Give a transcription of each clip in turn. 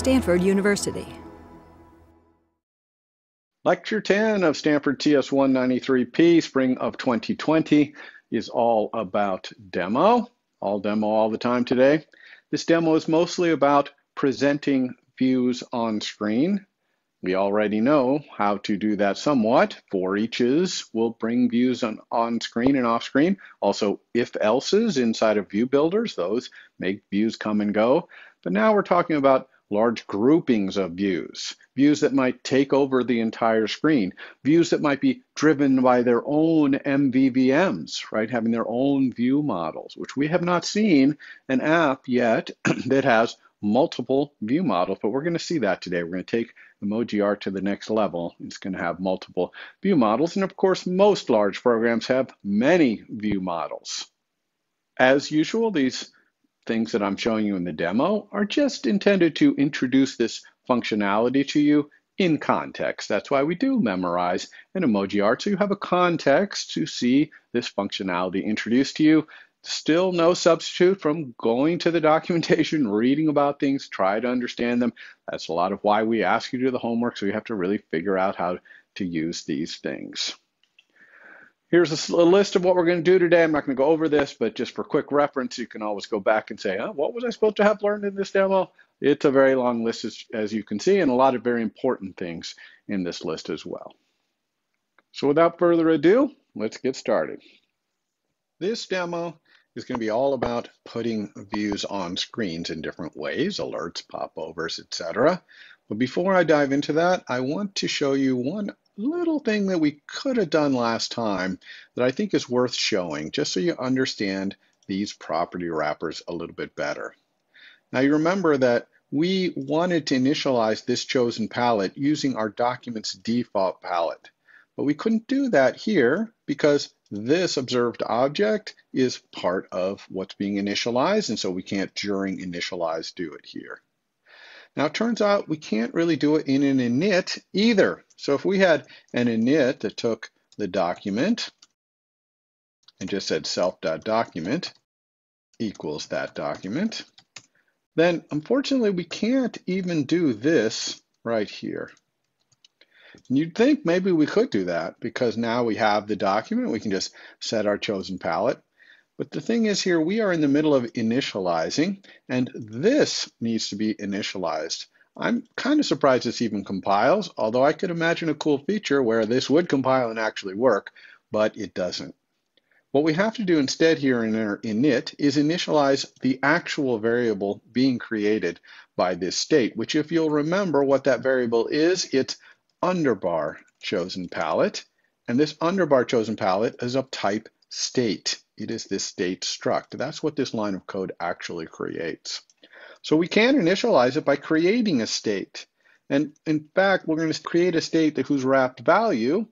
Stanford University. Lecture 10 of Stanford CS 193P, spring of 2020, is all about demo. All demo all the time today. This demo is mostly about presenting views on screen. We already know how to do that somewhat. For eaches will bring views on, on screen and off screen. Also, if else's inside of view builders, those make views come and go. But now we're talking about large groupings of views, views that might take over the entire screen, views that might be driven by their own MVVMs, right, having their own view models, which we have not seen an app yet that has multiple view models, but we're going to see that today. We're going to take emoji art to the next level. It's going to have multiple view models, and of course, most large programs have many view models. As usual, these things that I'm showing you in the demo are just intended to introduce this functionality to you in context. That's why we do memorize an emoji art, so you have a context to see this functionality introduced to you. Still no substitute from going to the documentation, reading about things, try to understand them. That's a lot of why we ask you to do the homework, so you have to really figure out how to use these things. Here's a, list of what we're going to do today. I'm not going to go over this, but just for quick reference, you can always go back and say, huh, what was I supposed to have learned in this demo? It's a very long list, as, as you can see, and a lot of very important things in this list as well. So without further ado, let's get started. This demo is going to be all about putting views on screens in different ways, alerts, popovers, etc. But before I dive into that, I want to show you one little thing that we could have done last time that I think is worth showing, just so you understand these property wrappers a little bit better. Now you remember that we wanted to initialize this chosen palette using our document's default palette. But we couldn't do that here because this observed object is part of what's being initialized, and so we can't during initialize do it here. Now it turns out we can't really do it in an init either. So if we had an init that took the document and just said self.document equals that document, then unfortunately we can't even do this right here. And you'd think maybe we could do that because now we have the document, we can just set our chosen palette. But the thing is here, we are in the middle of initializing, and this needs to be initialized. I'm kind of surprised this even compiles, although I could imagine a cool feature where this would compile and actually work, but it doesn't. What we have to do instead here in our init is initialize the actual variable being created by this state, which if you'll remember what that variable is, it's underbar chosen palette. And this underbar chosen palette is of type state. It is this state struct. That's what this line of code actually creates. So we can initialize it by creating a state. And in fact, we're going to create a state whose wrapped value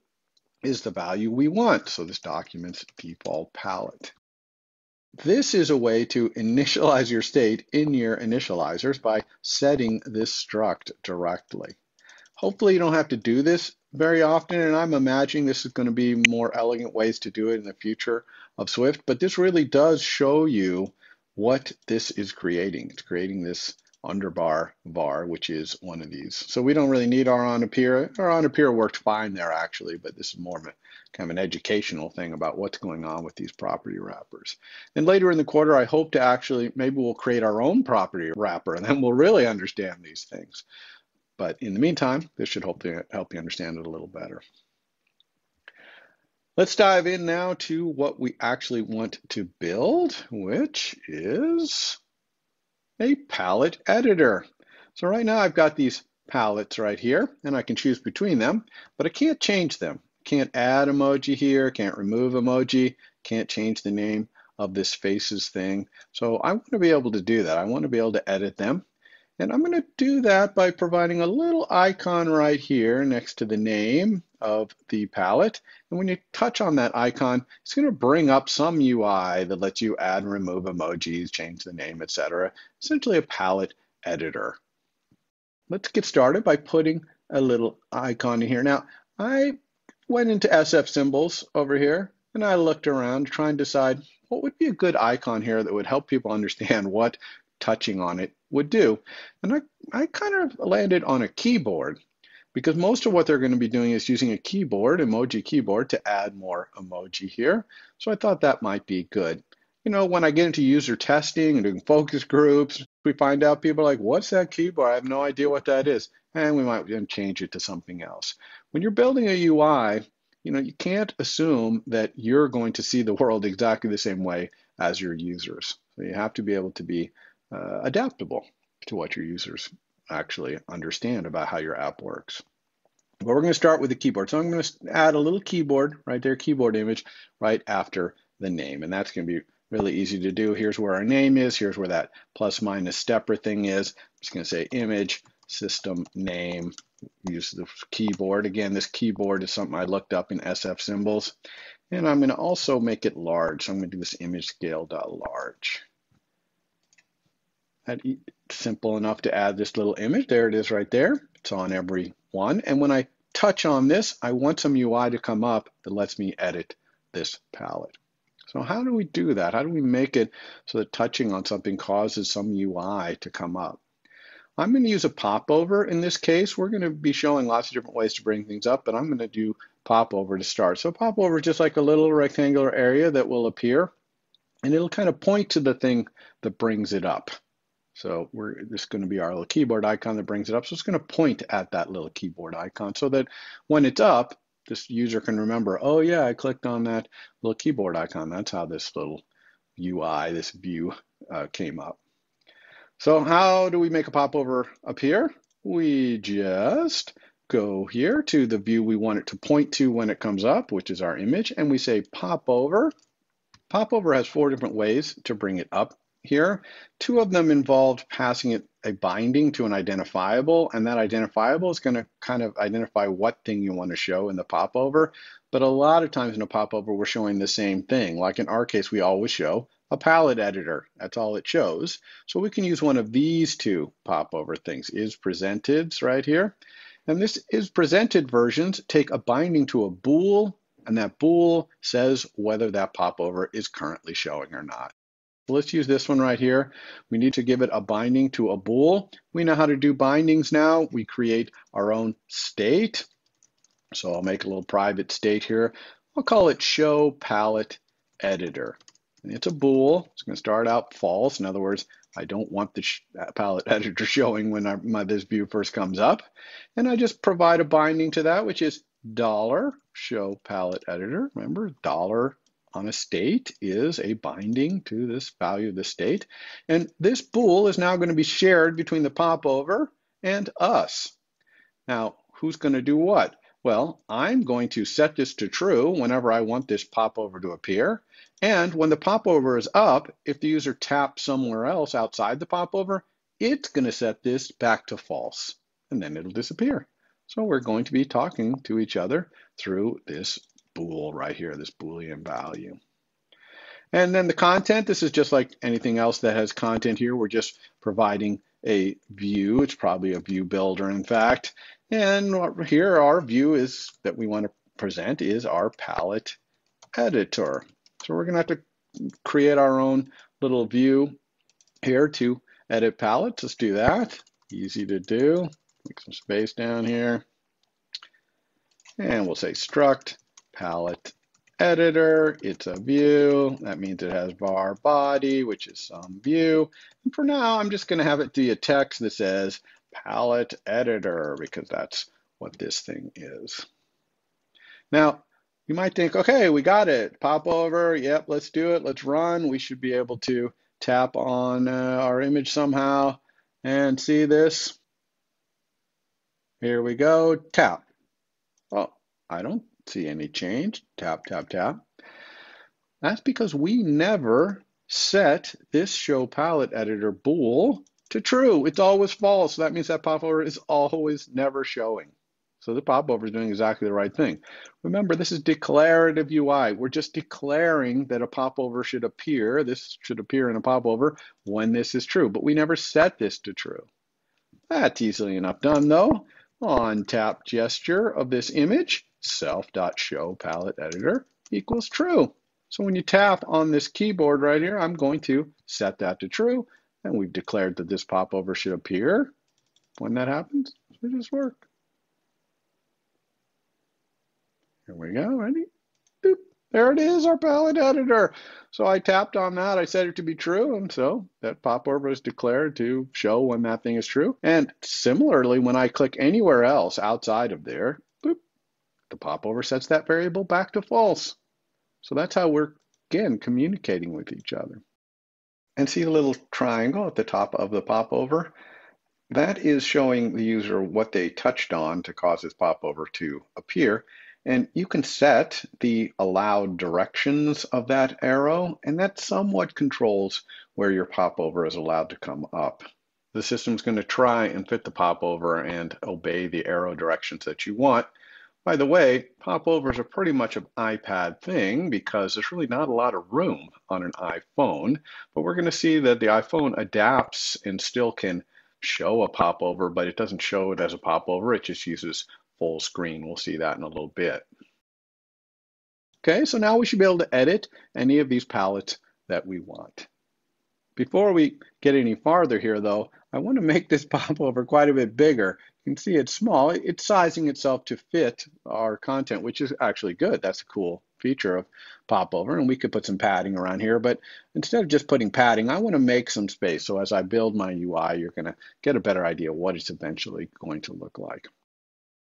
is the value we want. So this document's default palette. This is a way to initialize your state in your initializers by setting this struct directly. Hopefully you don't have to do this very often, and I'm imagining this is going to be more elegant ways to do it in the future of Swift, but this really does show you what this is creating. It's creating this underbar var, which is one of these. So we don't really need our on appear. Our on appear worked fine there actually, but this is more of a kind of an educational thing about what's going on with these property wrappers. And later in the quarter, I hope to actually, maybe we'll create our own property wrapper and then we'll really understand these things. But in the meantime, this should you, help you understand it a little better. Let's dive in now to what we actually want to build, which is a palette editor. So right now I've got these palettes right here, and I can choose between them, but I can't change them. Can't add emoji here, can't remove emoji, can't change the name of this faces thing. So I want to be able to do that. I want to be able to edit them. And I'm going to do that by providing a little icon right here next to the name of the palette. And when you touch on that icon, it's going to bring up some UI that lets you add and remove emojis, change the name, etc. Essentially a palette editor. Let's get started by putting a little icon in here. Now, I went into SF symbols over here and I looked around to try and decide what would be a good icon here that would help people understand what touching on it would do. And I, I kind of landed on a keyboard because most of what they're going to be doing is using a keyboard, emoji keyboard, to add more emoji here. So I thought that might be good. You know, when I get into user testing and doing focus groups, we find out people are like, what's that keyboard? I have no idea what that is. And we might then change it to something else. When you're building a UI, you know, you can't assume that you're going to see the world exactly the same way as your users. So you have to be able to be uh, adaptable to what your users actually understand about how your app works. But we're going to start with the keyboard. So I'm going to add a little keyboard right there, keyboard image right after the name. And that's going to be really easy to do. Here's where our name is. Here's where that plus minus stepper thing is. I'm just going to say image system name. Use the keyboard. Again, this keyboard is something I looked up in SF symbols. And I'm going to also make it large. So I'm going to do this image scale dot large. That simple enough to add this little image. There it is right there. It's on every one. And when I touch on this, I want some UI to come up that lets me edit this palette. So how do we do that? How do we make it so that touching on something causes some UI to come up? I'm going to use a popover in this case. We're going to be showing lots of different ways to bring things up, but I'm going to do popover to start. So popover is just like a little rectangular area that will appear, and it'll kind of point to the thing that brings it up. So we're this is going to be our little keyboard icon that brings it up. So it's going to point at that little keyboard icon so that when it's up, this user can remember, oh yeah, I clicked on that little keyboard icon. That's how this little UI, this view uh, came up. So how do we make a popover appear? We just go here to the view we want it to point to when it comes up, which is our image, and we say popover. Popover has four different ways to bring it up here. Two of them involved passing it a binding to an identifiable, and that identifiable is going to kind of identify what thing you want to show in the popover. But a lot of times in a popover, we're showing the same thing. Like in our case, we always show a palette editor. That's all it shows. So we can use one of these two popover things, is presented right here. And this is presented versions take a binding to a bool, and that bool says whether that popover is currently showing or not. Let's use this one right here. We need to give it a binding to a bool. We know how to do bindings now. We create our own state. So I'll make a little private state here. I'll call it show palette editor. And it's a bool. It's going to start out false. In other words, I don't want the palette editor showing when I, my, this view first comes up. And I just provide a binding to that, which is dollar show palette editor. Remember, dollar on a state is a binding to this value of the state. And this bool is now going to be shared between the popover and us. Now, who's going to do what? Well, I'm going to set this to true whenever I want this popover to appear. And when the popover is up, if the user taps somewhere else outside the popover, it's going to set this back to false, and then it'll disappear. So we're going to be talking to each other through this bool right here, this Boolean value. And then the content, this is just like anything else that has content here. We're just providing a view. It's probably a view builder, in fact. And here our view is that we want to present is our palette editor. So we're going to have to create our own little view here to edit palettes. Let's do that. Easy to do. Make some space down here. And we'll say struct palette editor. It's a view. That means it has var body, which is some view. And for now, I'm just going to have it be a text that says palette editor because that's what this thing is. Now, you might think, okay, we got it. Popover. Yep, let's do it. Let's run. We should be able to tap on uh, our image somehow and see this. Here we go. Tap. Oh, I don't see any change. Tap, tap, tap. That's because we never set this show palette editor bool to true. It's always false. So that means that popover is always never showing. So the popover is doing exactly the right thing. Remember, this is declarative UI. We're just declaring that a popover should appear. This should appear in a popover when this is true, but we never set this to true. That's easily enough done though. On tap gesture of this image, self.show palette editor equals true. So when you tap on this keyboard right here, I'm going to set that to true. And we've declared that this popover should appear when that happens. So just work. Here we go, ready? Boop. There it is, our palette editor. So I tapped on that, I set it to be true, and so that popover is declared to show when that thing is true. And similarly, when I click anywhere else outside of there, the popover sets that variable back to false. So that's how we're, again, communicating with each other. And see the little triangle at the top of the popover? That is showing the user what they touched on to cause this popover to appear. And you can set the allowed directions of that arrow, and that somewhat controls where your popover is allowed to come up. The system's going to try and fit the popover and obey the arrow directions that you want. By the way, popovers are pretty much an iPad thing because there's really not a lot of room on an iPhone, but we're going to see that the iPhone adapts and still can show a popover, but it doesn't show it as a popover. It just uses full screen. We'll see that in a little bit. Okay, so now we should be able to edit any of these palettes that we want. Before we get any farther here though, I want to make this popover quite a bit bigger. You can see it's small. It's sizing itself to fit our content, which is actually good. That's a cool feature of popover. And we could put some padding around here, but instead of just putting padding, I want to make some space. So as I build my UI, you're going to get a better idea what it's eventually going to look like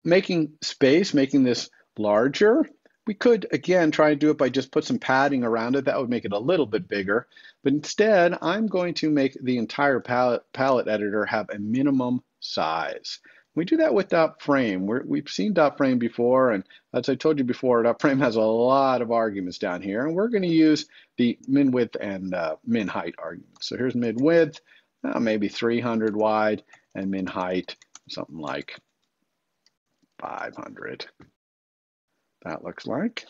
making space, making this larger, we could, again, try and do it by just put some padding around it. That would make it a little bit bigger. But instead, I'm going to make the entire palette, palette editor have a minimum size. We do that with dot frame. we have seen dot frame before, and as I told you before, dot frame has a lot of arguments down here, and we're going to use the min width and uh, min height arguments. So here's min width, uh, maybe 300 wide, and min height, something like 500. That looks like.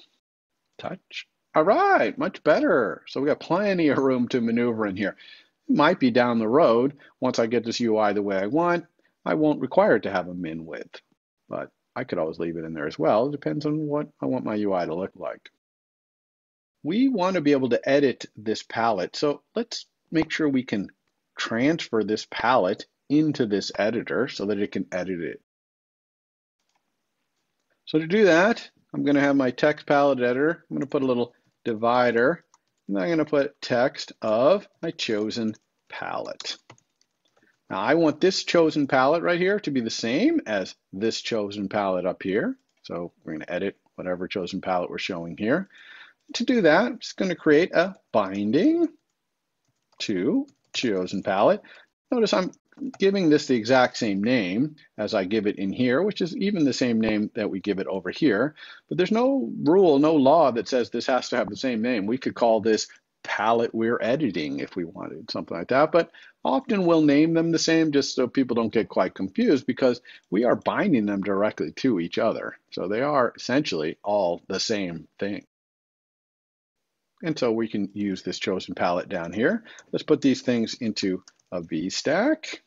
Touch. All right, much better. So we got plenty of room to maneuver in here. Might be down the road, once I get this UI the way I want, I won't require it to have a min width, but I could always leave it in there as well. It depends on what I want my UI to look like. We want to be able to edit this palette, so let's make sure we can transfer this palette into this editor so that it can edit it so to do that, I'm going to have my text palette editor. I'm going to put a little divider, and I'm going to put text of my chosen palette. Now I want this chosen palette right here to be the same as this chosen palette up here. So we're going to edit whatever chosen palette we're showing here. To do that, I'm just going to create a binding to chosen palette. Notice I'm giving this the exact same name as I give it in here, which is even the same name that we give it over here. But there's no rule, no law that says this has to have the same name. We could call this palette we're editing if we wanted, something like that. But often we'll name them the same just so people don't get quite confused because we are binding them directly to each other. So they are essentially all the same thing. And so we can use this chosen palette down here. Let's put these things into a VStack.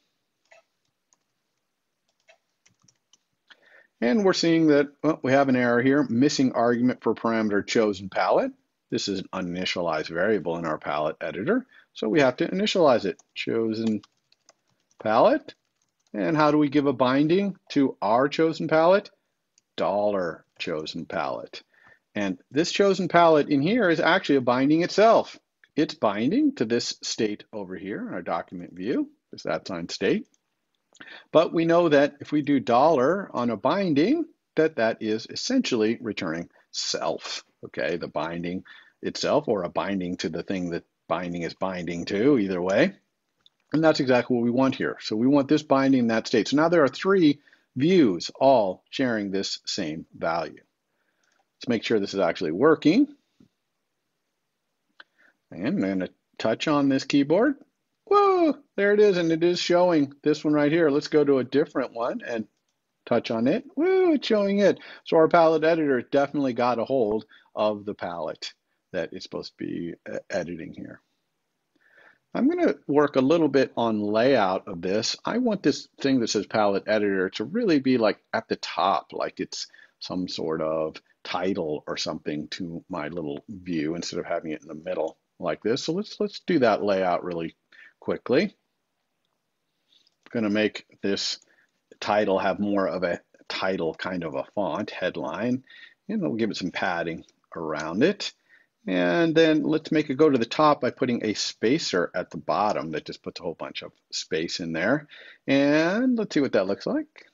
And we're seeing that well, we have an error here, missing argument for parameter chosen palette. This is an uninitialized variable in our palette editor, so we have to initialize it. Chosen palette. And how do we give a binding to our chosen palette? Dollar chosen palette. And this chosen palette in here is actually a binding itself. It's binding to this state over here in our document view, this that's on state. But we know that if we do dollar on a binding, that that is essentially returning self, okay? The binding itself or a binding to the thing that binding is binding to, either way. And that's exactly what we want here. So we want this binding in that state. So now there are three views all sharing this same value. Let's make sure this is actually working. And I'm going to touch on this keyboard whoa, there it is. And it is showing this one right here. Let's go to a different one and touch on it. Woo, it's showing it. So our palette editor definitely got a hold of the palette that it's supposed to be uh, editing here. I'm going to work a little bit on layout of this. I want this thing that says palette editor to really be like at the top, like it's some sort of title or something to my little view instead of having it in the middle like this. So let's let's do that layout really quickly. I'm going to make this title have more of a title kind of a font, headline, and we'll give it some padding around it. And then let's make it go to the top by putting a spacer at the bottom that just puts a whole bunch of space in there. And let's see what that looks like.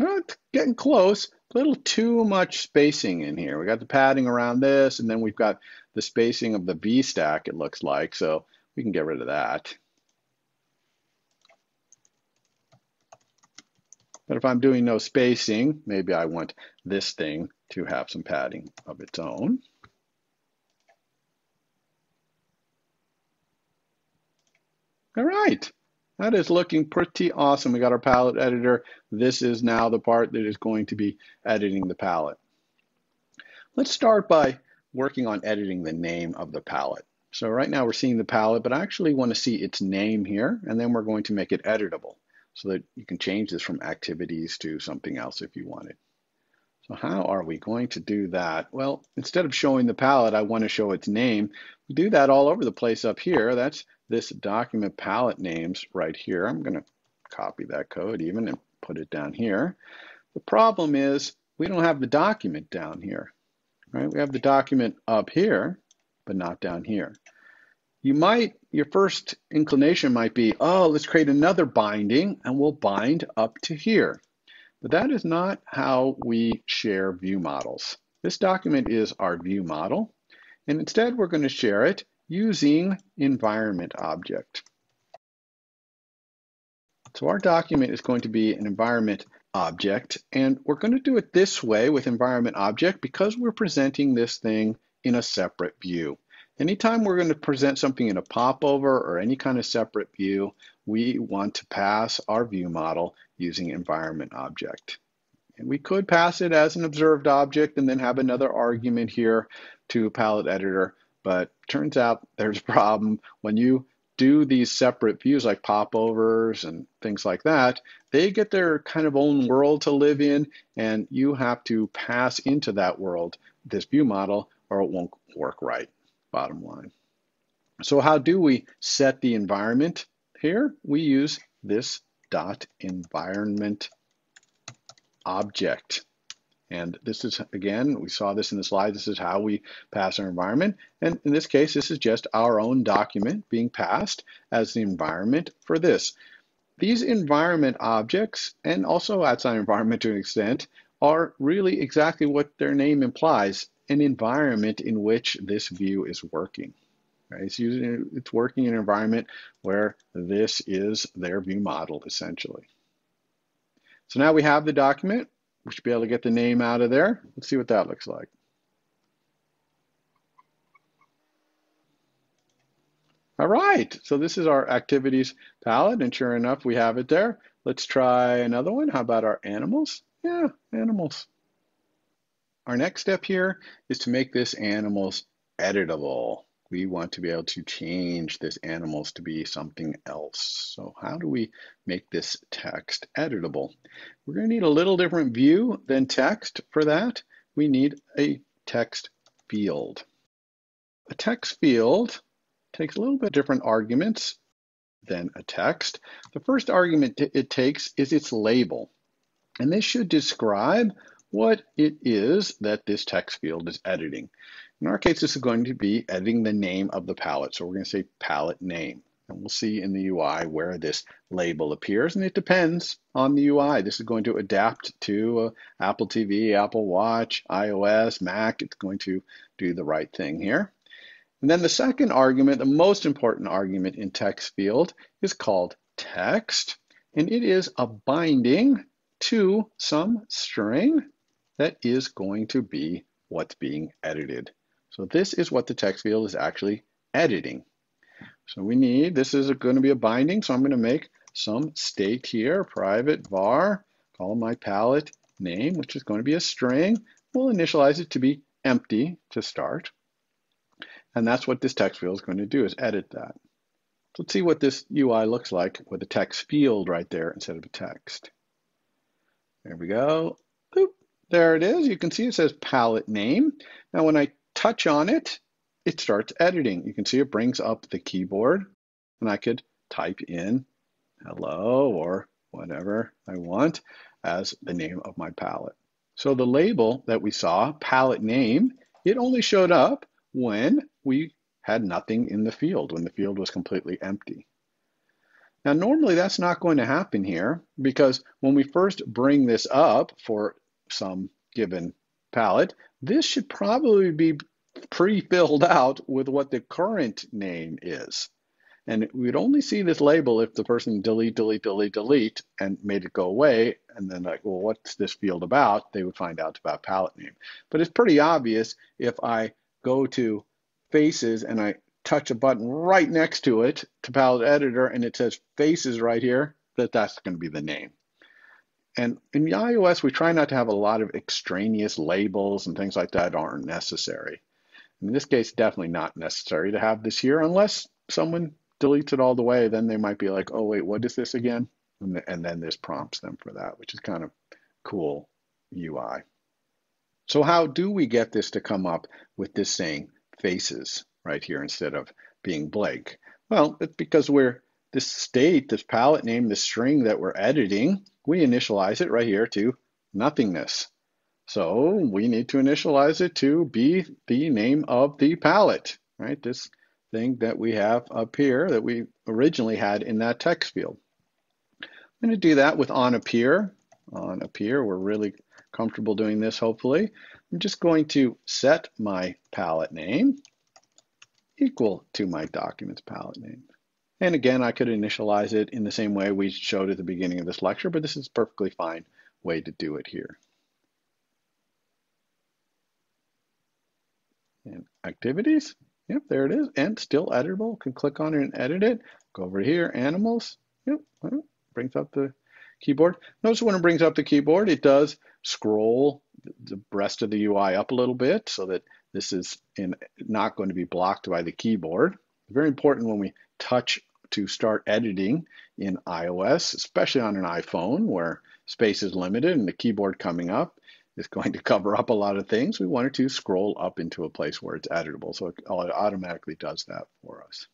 It's getting close. A little too much spacing in here. We got the padding around this, and then we've got the spacing of the V stack, it looks like. So we can get rid of that. But if I'm doing no spacing, maybe I want this thing to have some padding of its own. All right, that is looking pretty awesome. We got our palette editor. This is now the part that is going to be editing the palette. Let's start by working on editing the name of the palette. So right now we're seeing the palette, but I actually want to see its name here, and then we're going to make it editable so that you can change this from activities to something else if you wanted. So how are we going to do that? Well, instead of showing the palette, I want to show its name. We do that all over the place up here. That's this document palette names right here. I'm going to copy that code even and put it down here. The problem is we don't have the document down here, right? We have the document up here, but not down here you might, your first inclination might be, oh, let's create another binding and we'll bind up to here. But that is not how we share view models. This document is our view model, and instead we're going to share it using environment object. So our document is going to be an environment object, and we're going to do it this way with environment object because we're presenting this thing in a separate view. Anytime we're going to present something in a popover or any kind of separate view, we want to pass our view model using environment object. And we could pass it as an observed object and then have another argument here to palette editor, but turns out there's a problem when you do these separate views like popovers and things like that, they get their kind of own world to live in, and you have to pass into that world this view model or it won't work right bottom line. So how do we set the environment here? We use this dot environment object. And this is, again, we saw this in the slide, this is how we pass our environment. And in this case, this is just our own document being passed as the environment for this. These environment objects, and also outside environment to an extent, are really exactly what their name implies an environment in which this view is working. Right? It's, using, it's working in an environment where this is their view model, essentially. So now we have the document. We should be able to get the name out of there. Let's see what that looks like. All right, so this is our activities palette, and sure enough, we have it there. Let's try another one. How about our animals? Yeah, animals. Our next step here is to make this animals editable. We want to be able to change this animals to be something else. So how do we make this text editable? We're going to need a little different view than text for that. We need a text field. A text field takes a little bit different arguments than a text. The first argument it takes is its label. And this should describe what it is that this text field is editing. In our case, this is going to be editing the name of the palette. So we're going to say palette name. And we'll see in the UI where this label appears. And it depends on the UI. This is going to adapt to uh, Apple TV, Apple Watch, iOS, Mac. It's going to do the right thing here. And then the second argument, the most important argument in text field, is called text. And it is a binding to some string that is going to be what's being edited. So this is what the text field is actually editing. So we need, this is going to be a binding, so I'm going to make some state here, private var, call my palette name, which is going to be a string. We'll initialize it to be empty to start. And that's what this text field is going to do, is edit that. So let's see what this UI looks like with a text field right there instead of a text. There we go. There it is. You can see it says palette name. Now when I touch on it, it starts editing. You can see it brings up the keyboard and I could type in hello or whatever I want as the name of my palette. So the label that we saw, palette name, it only showed up when we had nothing in the field, when the field was completely empty. Now, normally that's not going to happen here because when we first bring this up for some given palette, this should probably be pre-filled out with what the current name is. And we'd only see this label if the person delete, delete, delete, delete, and made it go away. And then like, well, what's this field about? They would find out about palette name. But it's pretty obvious if I go to faces and I touch a button right next to it to palette editor and it says faces right here, that that's going to be the name. And in the iOS, we try not to have a lot of extraneous labels and things like that aren't necessary. In this case, definitely not necessary to have this here unless someone deletes it all the way, then they might be like, oh, wait, what is this again? And, and then this prompts them for that, which is kind of cool UI. So how do we get this to come up with this saying faces right here instead of being blank? Well, it's because we're this state, this palette name, this string that we're editing, we initialize it right here to nothingness. So we need to initialize it to be the name of the palette, right? This thing that we have up here that we originally had in that text field. I'm going to do that with on appear. On appear, we're really comfortable doing this, hopefully. I'm just going to set my palette name equal to my document's palette name. And again, I could initialize it in the same way we showed at the beginning of this lecture, but this is a perfectly fine way to do it here. And activities, Yep, there it is, and still editable. Can click on it and edit it. Go over here, animals. Yep, brings up the keyboard. Notice when it brings up the keyboard, it does scroll the rest of the UI up a little bit so that this is in, not going to be blocked by the keyboard. Very important when we touch to start editing in iOS, especially on an iPhone where space is limited and the keyboard coming up is going to cover up a lot of things, we wanted to scroll up into a place where it's editable. So it automatically does that for us.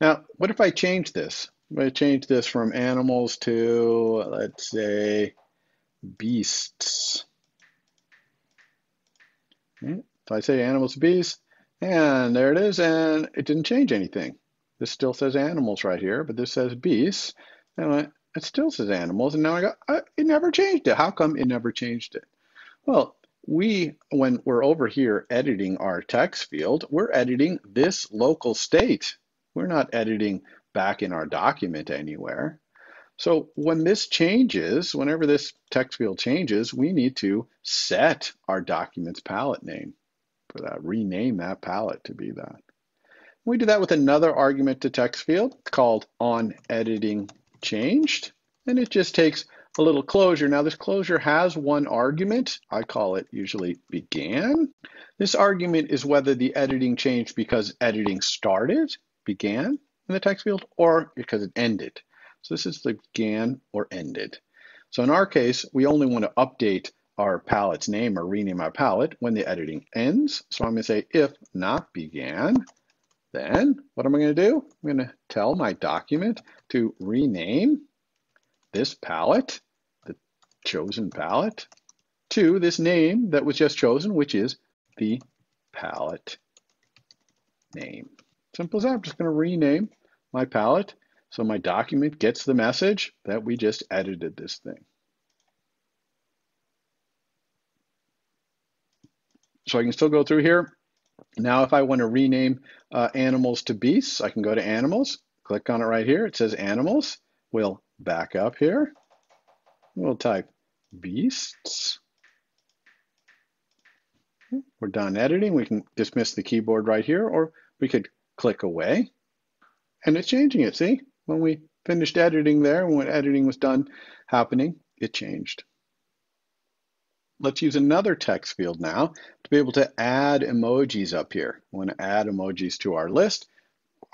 Now, what if I change this? I'm going to change this from animals to, let's say, beasts. Hmm, okay. So I say animals to beasts, and there it is, and it didn't change anything. This still says animals right here, but this says beasts. And it still says animals, and now I go, it never changed it. How come it never changed it? Well, we, when we're over here editing our text field, we're editing this local state. We're not editing back in our document anywhere. So when this changes, whenever this text field changes, we need to set our document's palette name for that, rename that palette to be that. We do that with another argument to text field called on editing changed, and it just takes a little closure. Now this closure has one argument. I call it usually began. This argument is whether the editing changed because editing started, began in the text field, or because it ended. So this is the began or ended. So in our case, we only want to update our palette's name or rename our palette when the editing ends. So I'm going to say if not began, then what am I going to do? I'm going to tell my document to rename this palette, the chosen palette, to this name that was just chosen, which is the palette name. Simple as that. I'm just going to rename my palette so my document gets the message that we just edited this thing. So I can still go through here. Now, if I want to rename uh, animals to beasts, I can go to animals, click on it right here. It says animals. We'll back up here. We'll type beasts. We're done editing. We can dismiss the keyboard right here, or we could click away. And it's changing it, see? When we finished editing there, when editing was done happening, it changed. Let's use another text field now to be able to add emojis up here. We want to add emojis to our list.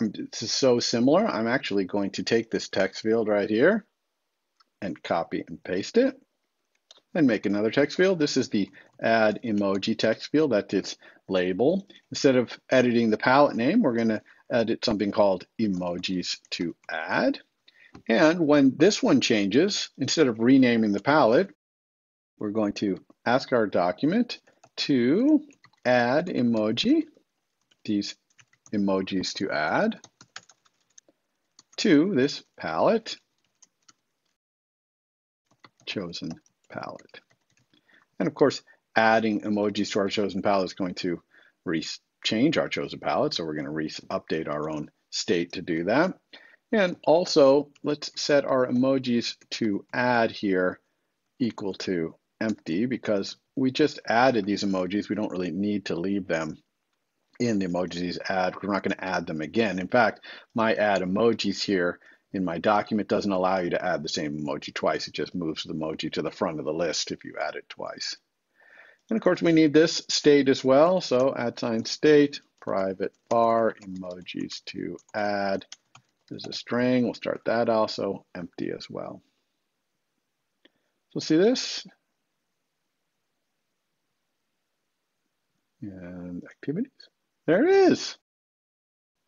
Um, this is so similar. I'm actually going to take this text field right here and copy and paste it and make another text field. This is the add emoji text field. That's its label. Instead of editing the palette name, we're going to edit something called emojis to add. And when this one changes, instead of renaming the palette, we're going to ask our document to add emoji, these emojis to add to this palette, chosen palette. And of course, adding emojis to our chosen palette is going to change our chosen palette. So we're going to update our own state to do that. And also, let's set our emojis to add here equal to empty because we just added these emojis. We don't really need to leave them in the emojis add. We're not going to add them again. In fact, my add emojis here in my document doesn't allow you to add the same emoji twice. It just moves the emoji to the front of the list if you add it twice. And of course, we need this state as well. So add sign state, private var, emojis to add. There's a string. We'll start that also empty as well. So see this? And activities. There it is.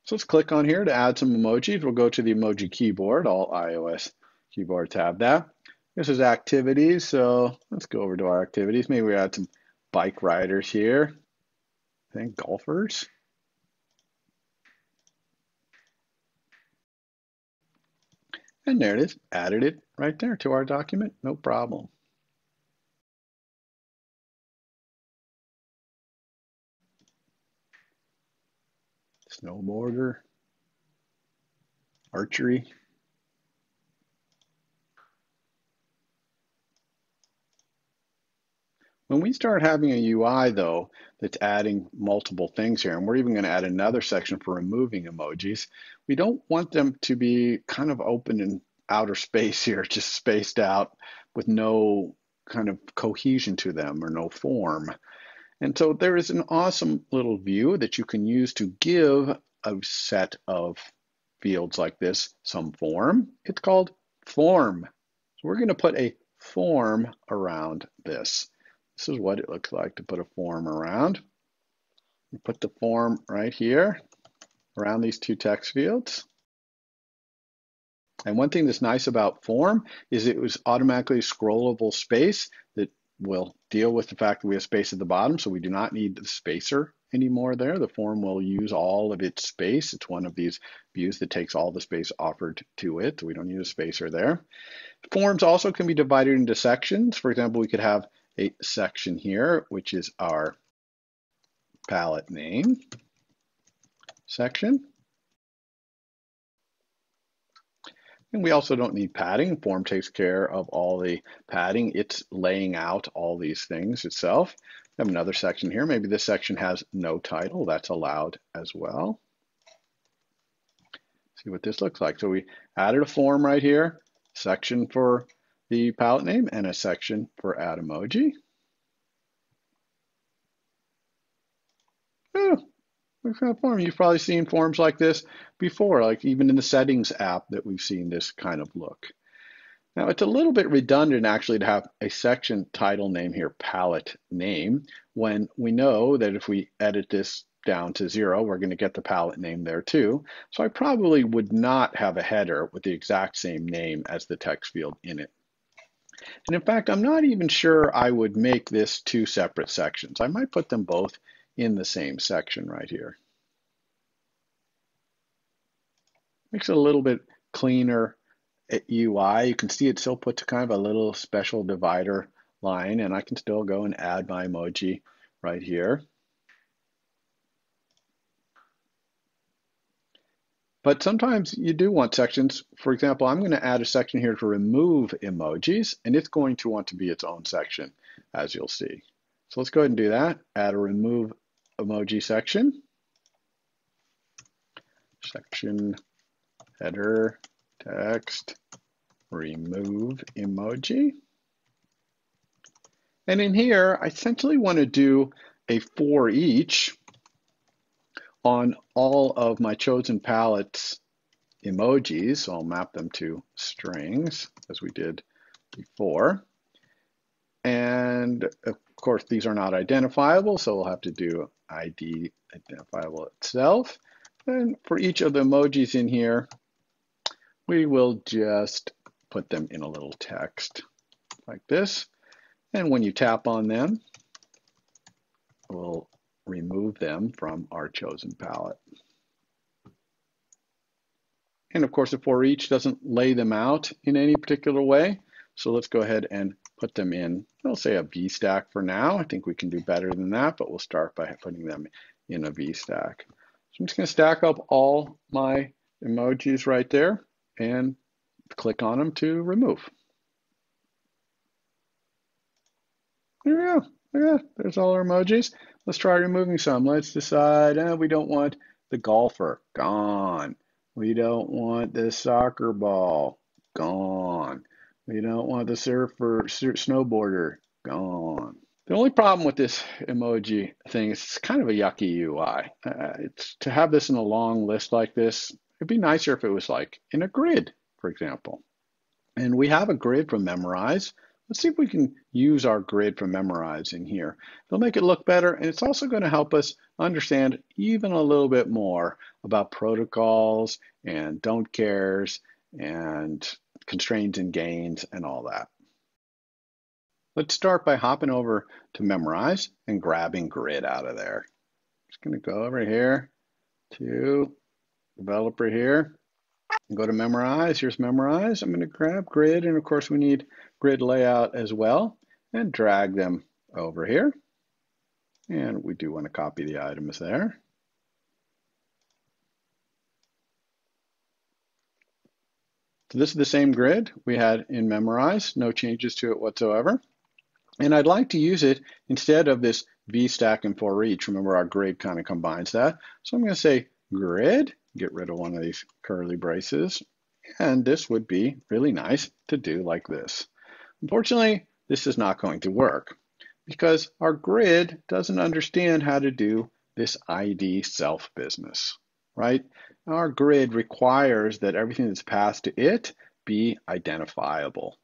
So let's click on here to add some emojis. We'll go to the emoji keyboard. All iOS keyboards have that. This is activities. So let's go over to our activities. Maybe we add some bike riders here. Think golfers. And there it is, added it right there to our document, no problem. Snowboarder, archery. When we start having a UI though, that's adding multiple things here, and we're even gonna add another section for removing emojis, we don't want them to be kind of open in outer space here, just spaced out with no kind of cohesion to them or no form. And so there is an awesome little view that you can use to give a set of fields like this some form. It's called form. So we're going to put a form around this. This is what it looks like to put a form around. You put the form right here around these two text fields. And one thing that's nice about form is it was automatically scrollable space will deal with the fact that we have space at the bottom, so we do not need the spacer anymore there. The form will use all of its space. It's one of these views that takes all the space offered to it. We don't need a spacer there. Forms also can be divided into sections. For example, we could have a section here, which is our palette name section. And we also don't need padding. Form takes care of all the padding. It's laying out all these things itself. We have another section here. Maybe this section has no title. That's allowed as well. See what this looks like. So we added a form right here, section for the palette name and a section for add emoji. Oh, form. You've probably seen forms like this before, like even in the settings app that we've seen this kind of look. Now it's a little bit redundant actually to have a section title name here, palette name, when we know that if we edit this down to zero, we're going to get the palette name there too. So I probably would not have a header with the exact same name as the text field in it. And in fact, I'm not even sure I would make this two separate sections. I might put them both in the same section right here. Makes it a little bit cleaner UI. You can see it still puts kind of a little special divider line and I can still go and add my emoji right here. But sometimes you do want sections. For example, I'm going to add a section here to remove emojis, and it's going to want to be its own section, as you'll see. So let's go ahead and do that. Add a remove emoji section. Section header text remove emoji. And in here, I essentially want to do a for each on all of my chosen palettes emojis. So I'll map them to strings as we did before. And of course, these are not identifiable, so we'll have to do ID identifiable itself. And for each of the emojis in here, we will just put them in a little text like this. And when you tap on them, we'll remove them from our chosen palette. And of course, the for each doesn't lay them out in any particular way. So let's go ahead and put them in, I'll say a stack for now. I think we can do better than that, but we'll start by putting them in a stack. So I'm just gonna stack up all my emojis right there and click on them to remove. There we go. Yeah, there's all our emojis. Let's try removing some. Let's decide, eh, we don't want the golfer, gone. We don't want the soccer ball, gone. We don't want the surfer, snowboarder, gone. The only problem with this emoji thing is it's kind of a yucky UI. Uh, it's to have this in a long list like this. It'd be nicer if it was like in a grid, for example. And we have a grid from Memorize. Let's see if we can use our grid from Memorize in here. It'll make it look better, and it's also going to help us understand even a little bit more about protocols and don't cares and constraints and gains and all that. Let's start by hopping over to memorize and grabbing grid out of there. Just going to go over here to developer here go to memorize, Here's memorize. I'm going to grab grid, and of course we need grid layout as well, and drag them over here. And we do want to copy the items there. So this is the same grid we had in Memorize, no changes to it whatsoever. And I'd like to use it instead of this VStack and for each. Remember our grid kind of combines that. So I'm going to say grid get rid of one of these curly braces. And this would be really nice to do like this. Unfortunately, this is not going to work because our grid doesn't understand how to do this ID self business, right? Our grid requires that everything that's passed to it be identifiable.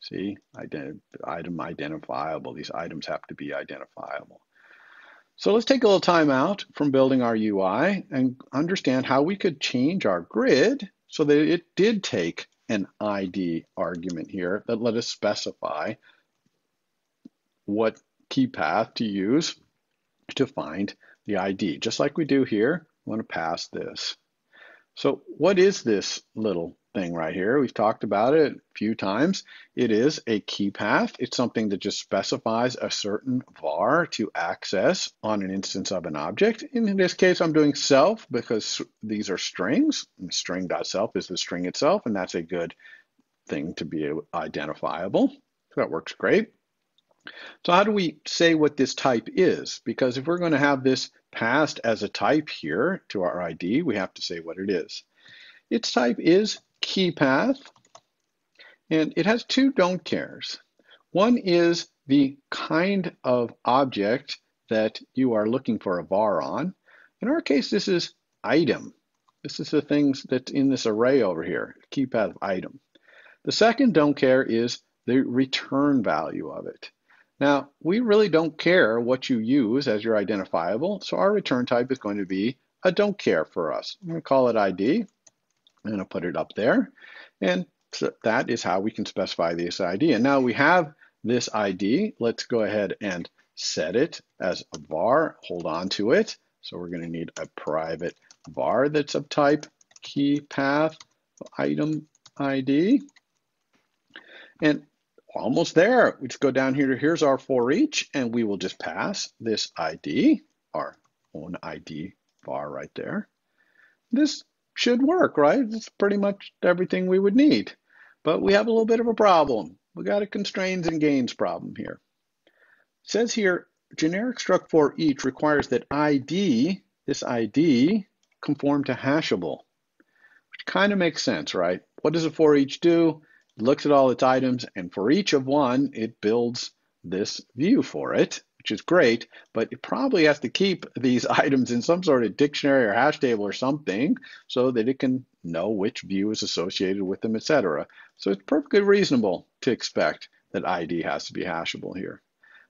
See, Ident item identifiable. These items have to be identifiable. So let's take a little time out from building our UI and understand how we could change our grid so that it did take an ID argument here that let us specify what key path to use to find the ID. Just like we do here, we want to pass this. So what is this little thing right here. We've talked about it a few times. It is a key path. It's something that just specifies a certain var to access on an instance of an object. In this case, I'm doing self because these are strings. String.self is the string itself, and that's a good thing to be identifiable. So that works great. So how do we say what this type is? Because if we're going to have this passed as a type here to our ID, we have to say what it is. Its type is key path, and it has two don't cares. One is the kind of object that you are looking for a var on. In our case, this is item. This is the things that's in this array over here, key path item. The second don't care is the return value of it. Now, we really don't care what you use as your identifiable, so our return type is going to be a don't care for us. I'm going to call it ID. I'm going to put it up there. And so that is how we can specify this ID. And now we have this ID. Let's go ahead and set it as a var, hold on to it. So we're going to need a private var that's of type key path item ID. And almost there. We just go down here to here's our for each, and we will just pass this ID, our own ID var right there. This should work, right? It's pretty much everything we would need. But we have a little bit of a problem. We got a constraints and gains problem here. It says here, generic struct for each requires that ID, this ID, conform to hashable, which kind of makes sense, right? What does a for each do? Looks at all its items, and for each of one, it builds this view for it which is great, but it probably has to keep these items in some sort of dictionary or hash table or something so that it can know which view is associated with them, etc. So it's perfectly reasonable to expect that ID has to be hashable here.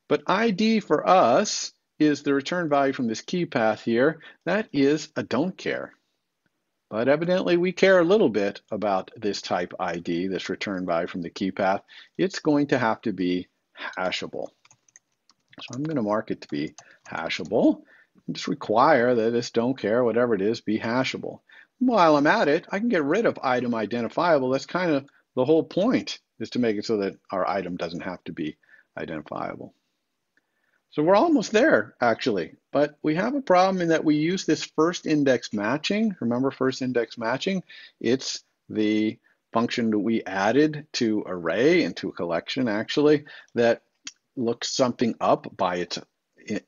But ID for us is the return value from this key path here. That is a don't care. But evidently we care a little bit about this type ID, this return value from the key path. It's going to have to be hashable. So I'm going to mark it to be hashable. And just require that this don't care, whatever it is, be hashable. While I'm at it, I can get rid of item identifiable. That's kind of the whole point, is to make it so that our item doesn't have to be identifiable. So we're almost there, actually. But we have a problem in that we use this first index matching. Remember first index matching? It's the function that we added to array and to a collection, actually, that looks something up by its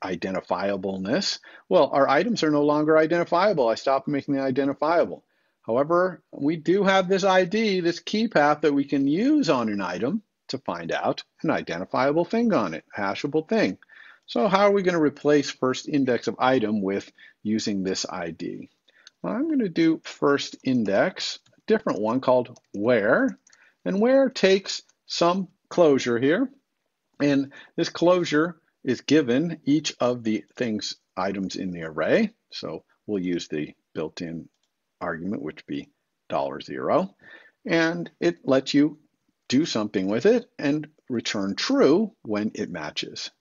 identifiableness. Well, our items are no longer identifiable. I stopped making them identifiable. However, we do have this ID, this key path that we can use on an item to find out an identifiable thing on it, hashable thing. So how are we going to replace first index of item with using this ID? Well, I'm going to do first index, a different one called where. And where takes some closure here. And this closure is given each of the things, items in the array. So we'll use the built-in argument, which be dollar zero. And it lets you do something with it and return true when it matches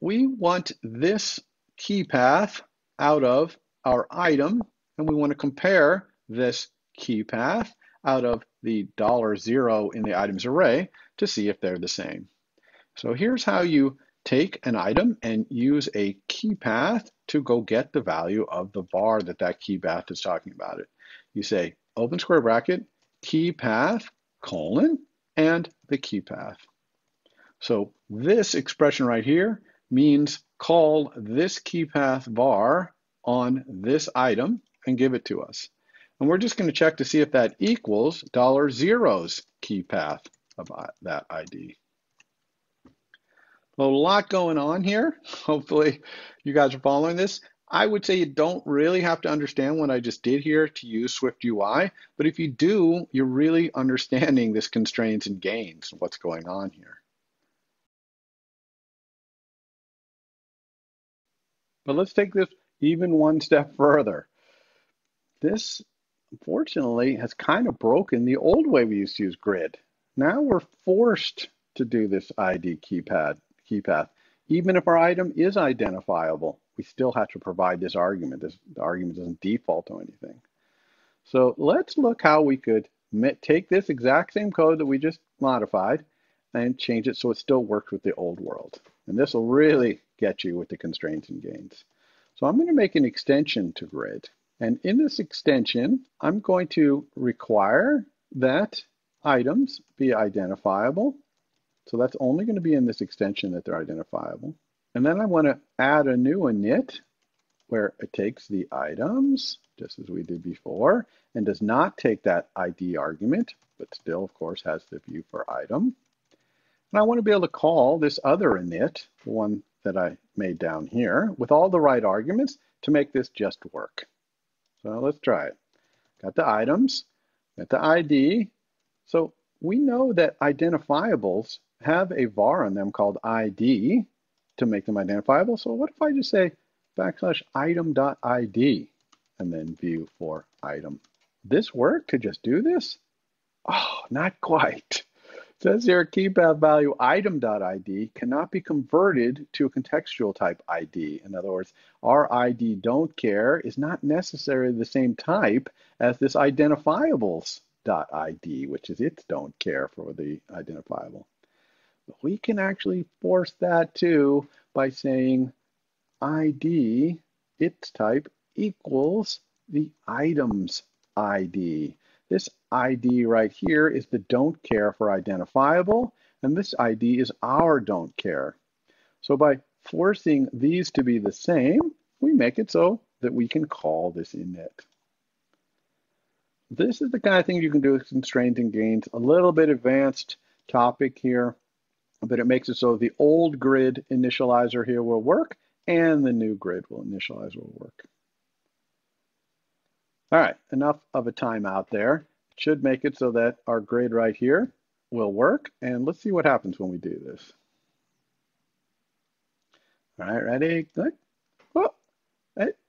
we want this key path out of our item, and we want to compare this key path out of the dollar zero in the items array to see if they're the same. So here's how you take an item and use a key path to go get the value of the var that that key path is talking about it. You say open square bracket, key path, colon, and the key path. So this expression right here means call this key path var on this item and give it to us. And we're just going to check to see if that equals dollar zero's key path of that ID. A lot going on here. Hopefully you guys are following this. I would say you don't really have to understand what I just did here to use Swift UI, but if you do, you're really understanding this constraints and gains, what's going on here. But let's take this even one step further. This, unfortunately, has kind of broken the old way we used to use grid. Now we're forced to do this ID keypad, key path. Even if our item is identifiable, we still have to provide this argument. This the argument doesn't default to anything. So let's look how we could take this exact same code that we just modified and change it so it still works with the old world. And this will really get you with the constraints and gains. So I'm going to make an extension to grid. And in this extension, I'm going to require that items be identifiable. So that's only going to be in this extension that they're identifiable. And then I want to add a new init where it takes the items, just as we did before, and does not take that ID argument, but still, of course, has the view for item. And I want to be able to call this other init, the one that I made down here, with all the right arguments to make this just work. So let's try it. Got the items, got the ID. So we know that identifiables have a var on them called ID to make them identifiable. So what if I just say backslash item.id and then view for item? This work to just do this? Oh, not quite says here key value item.id cannot be converted to a contextual type ID. In other words, our ID don't care is not necessarily the same type as this identifiables.id, which is its don't care for the identifiable. But we can actually force that too by saying ID, its type, equals the item's ID. This ID right here is the don't care for identifiable, and this ID is our don't care. So by forcing these to be the same, we make it so that we can call this init. This is the kind of thing you can do with constraints and gains. A little bit advanced topic here, but it makes it so the old grid initializer here will work and the new grid will initializer will work. All right, enough of a timeout there. Should make it so that our grid right here will work. And let's see what happens when we do this. All right, ready, good. Oh,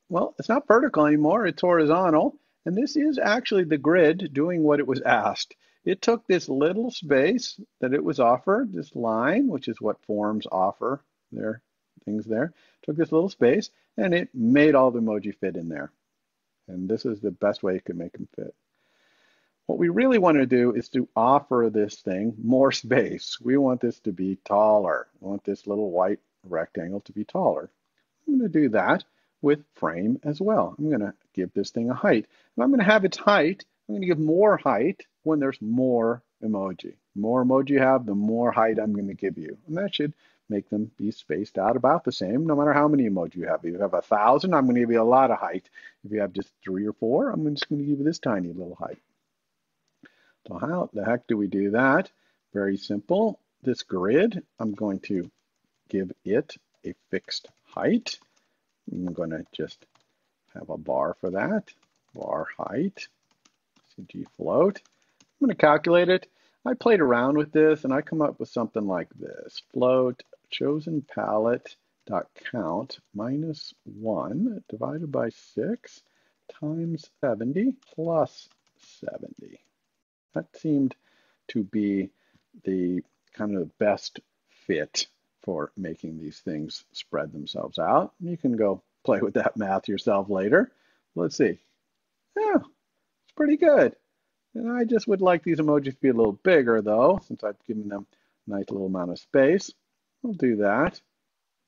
well, it's not vertical anymore, it's horizontal. And this is actually the grid doing what it was asked. It took this little space that it was offered, this line, which is what forms offer their things there, took this little space and it made all the emoji fit in there. And this is the best way it could make them fit. What we really want to do is to offer this thing more space. We want this to be taller. We want this little white rectangle to be taller. I'm going to do that with frame as well. I'm going to give this thing a height. And I'm going to have its height. I'm going to give more height when there's more emoji. The more emoji you have, the more height I'm going to give you. And that should make them be spaced out about the same, no matter how many emoji you have. If you have a thousand, I'm going to give you a lot of height. If you have just three or four, I'm just going to give you this tiny little height. So how the heck do we do that? Very simple. This grid, I'm going to give it a fixed height. I'm going to just have a var for that. Var height, CG float. I'm going to calculate it. I played around with this and I come up with something like this. Float chosen palette dot count minus 1 divided by 6 times 70 plus 70. That seemed to be the kind of best fit for making these things spread themselves out. You can go play with that math yourself later. Let's see. Yeah, it's pretty good. And I just would like these emojis to be a little bigger though, since I've given them a nice little amount of space. We'll do that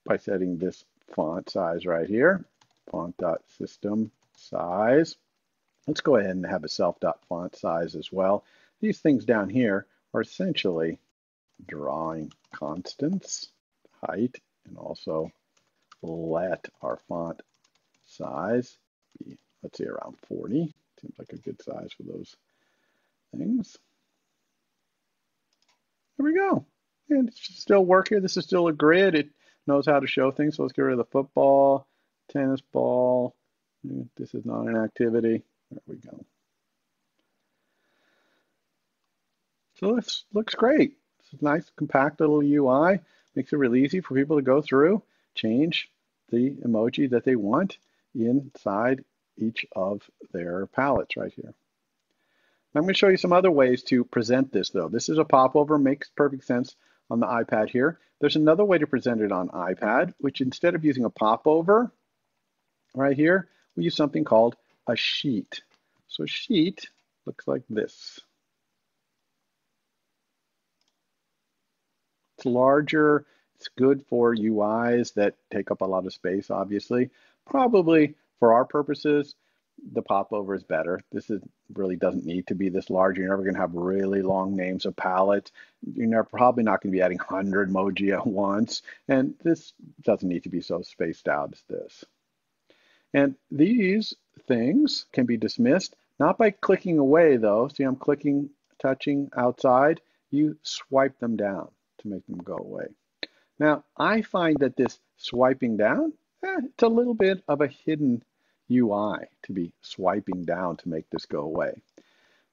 by setting this font size right here, font.system size. Let's go ahead and have a self.font size as well. These things down here are essentially drawing constants, height, and also let our font size be, let's say around 40. Seems like a good size for those things. There we go. And it should still work here. This is still a grid. It knows how to show things. So let's get rid of the football, tennis ball. Hmm, this is not an activity. There we go. So this looks great. It's a nice, compact little UI. Makes it really easy for people to go through, change the emoji that they want inside each of their palettes right here. I'm going to show you some other ways to present this though. This is a popover, makes perfect sense on the iPad here. There's another way to present it on iPad, which instead of using a popover right here, we use something called a sheet. So a sheet looks like this. It's larger. It's good for UIs that take up a lot of space, obviously. Probably for our purposes, the popover is better. This is really doesn't need to be this large. You're never going to have really long names of palettes. You're never, probably not going to be adding 100 emoji at once. And this doesn't need to be so spaced out as this. And these things can be dismissed, not by clicking away though. See, I'm clicking, touching outside. You swipe them down to make them go away. Now, I find that this swiping down, eh, it's a little bit of a hidden UI to be swiping down to make this go away.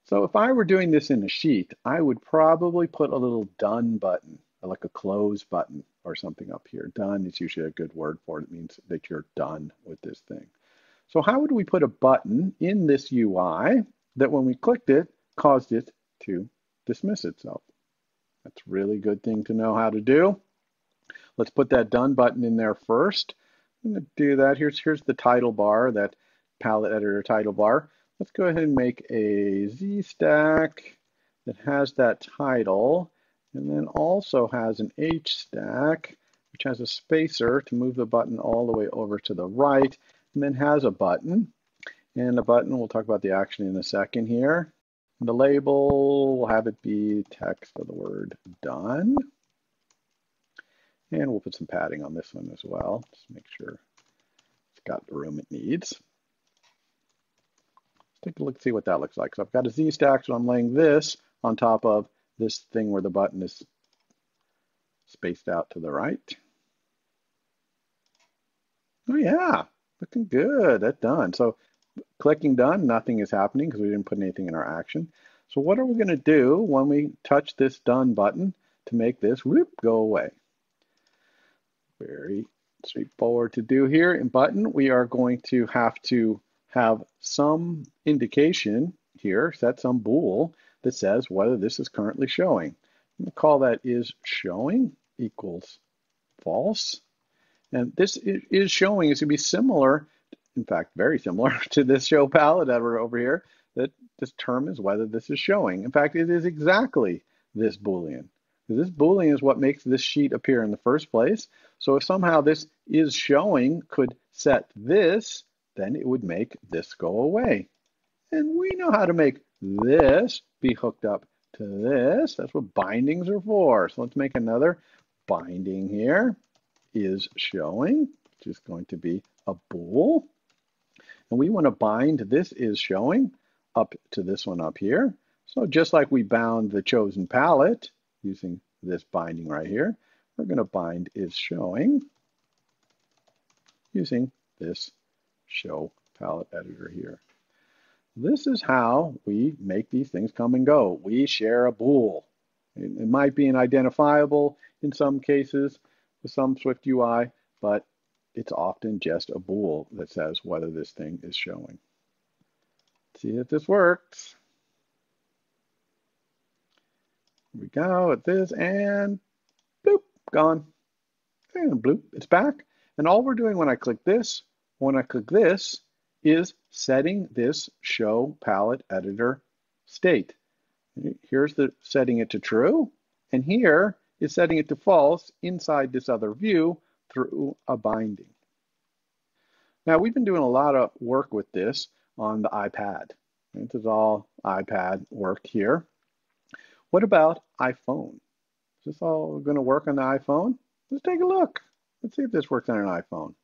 So if I were doing this in a sheet, I would probably put a little done button, like a close button or something up here. Done is usually a good word for it. It means that you're done with this thing. So how would we put a button in this UI that when we clicked it, caused it to dismiss itself? That's a really good thing to know how to do. Let's put that done button in there first. I'm to do that. Here's, here's the title bar, that palette editor title bar. Let's go ahead and make a Z stack that has that title and then also has an H stack which has a spacer to move the button all the way over to the right and then has a button. And the button, we'll talk about the action in a second here. And The label, we'll have it be text of the word done. And we'll put some padding on this one as well, just make sure it's got the room it needs. Let's take a look, see what that looks like. So I've got a Z stack, so I'm laying this on top of this thing where the button is spaced out to the right. Oh yeah, looking good, that's done. So Clicking done, nothing is happening because we didn't put anything in our action. So what are we going to do when we touch this done button to make this whoop go away? Very straightforward to do here. In button, we are going to have to have some indication here, set some bool that says whether this is currently showing. I'm going to call that is showing equals false. And this is showing is going to be similar, in fact, very similar to this show palette editor over here that determines whether this is showing. In fact, it is exactly this Boolean. This Boolean is what makes this sheet appear in the first place. So if somehow this is showing could set this, then it would make this go away. And we know how to make this be hooked up to this. That's what bindings are for. So let's make another binding here is showing, which is going to be a bool. And we want to bind this is showing up to this one up here. So just like we bound the chosen palette using this binding right here, we're going to bind is showing using this show palette editor here. This is how we make these things come and go. We share a bool. It, might be an identifiable in some cases some Swift UI, but it's often just a bool that says whether this thing is showing. Let's see if this works. Here we go at this and bloop, gone. And bloop, it's back. And all we're doing when I click this, when I click this, is setting this show palette editor state. Here's the setting it to true, and here is setting it to false inside this other view through a binding. Now we've been doing a lot of work with this on the iPad. This is all iPad work here. What about iPhone? Is this all going to work on the iPhone? Let's take a look. Let's see if this works on an iPhone.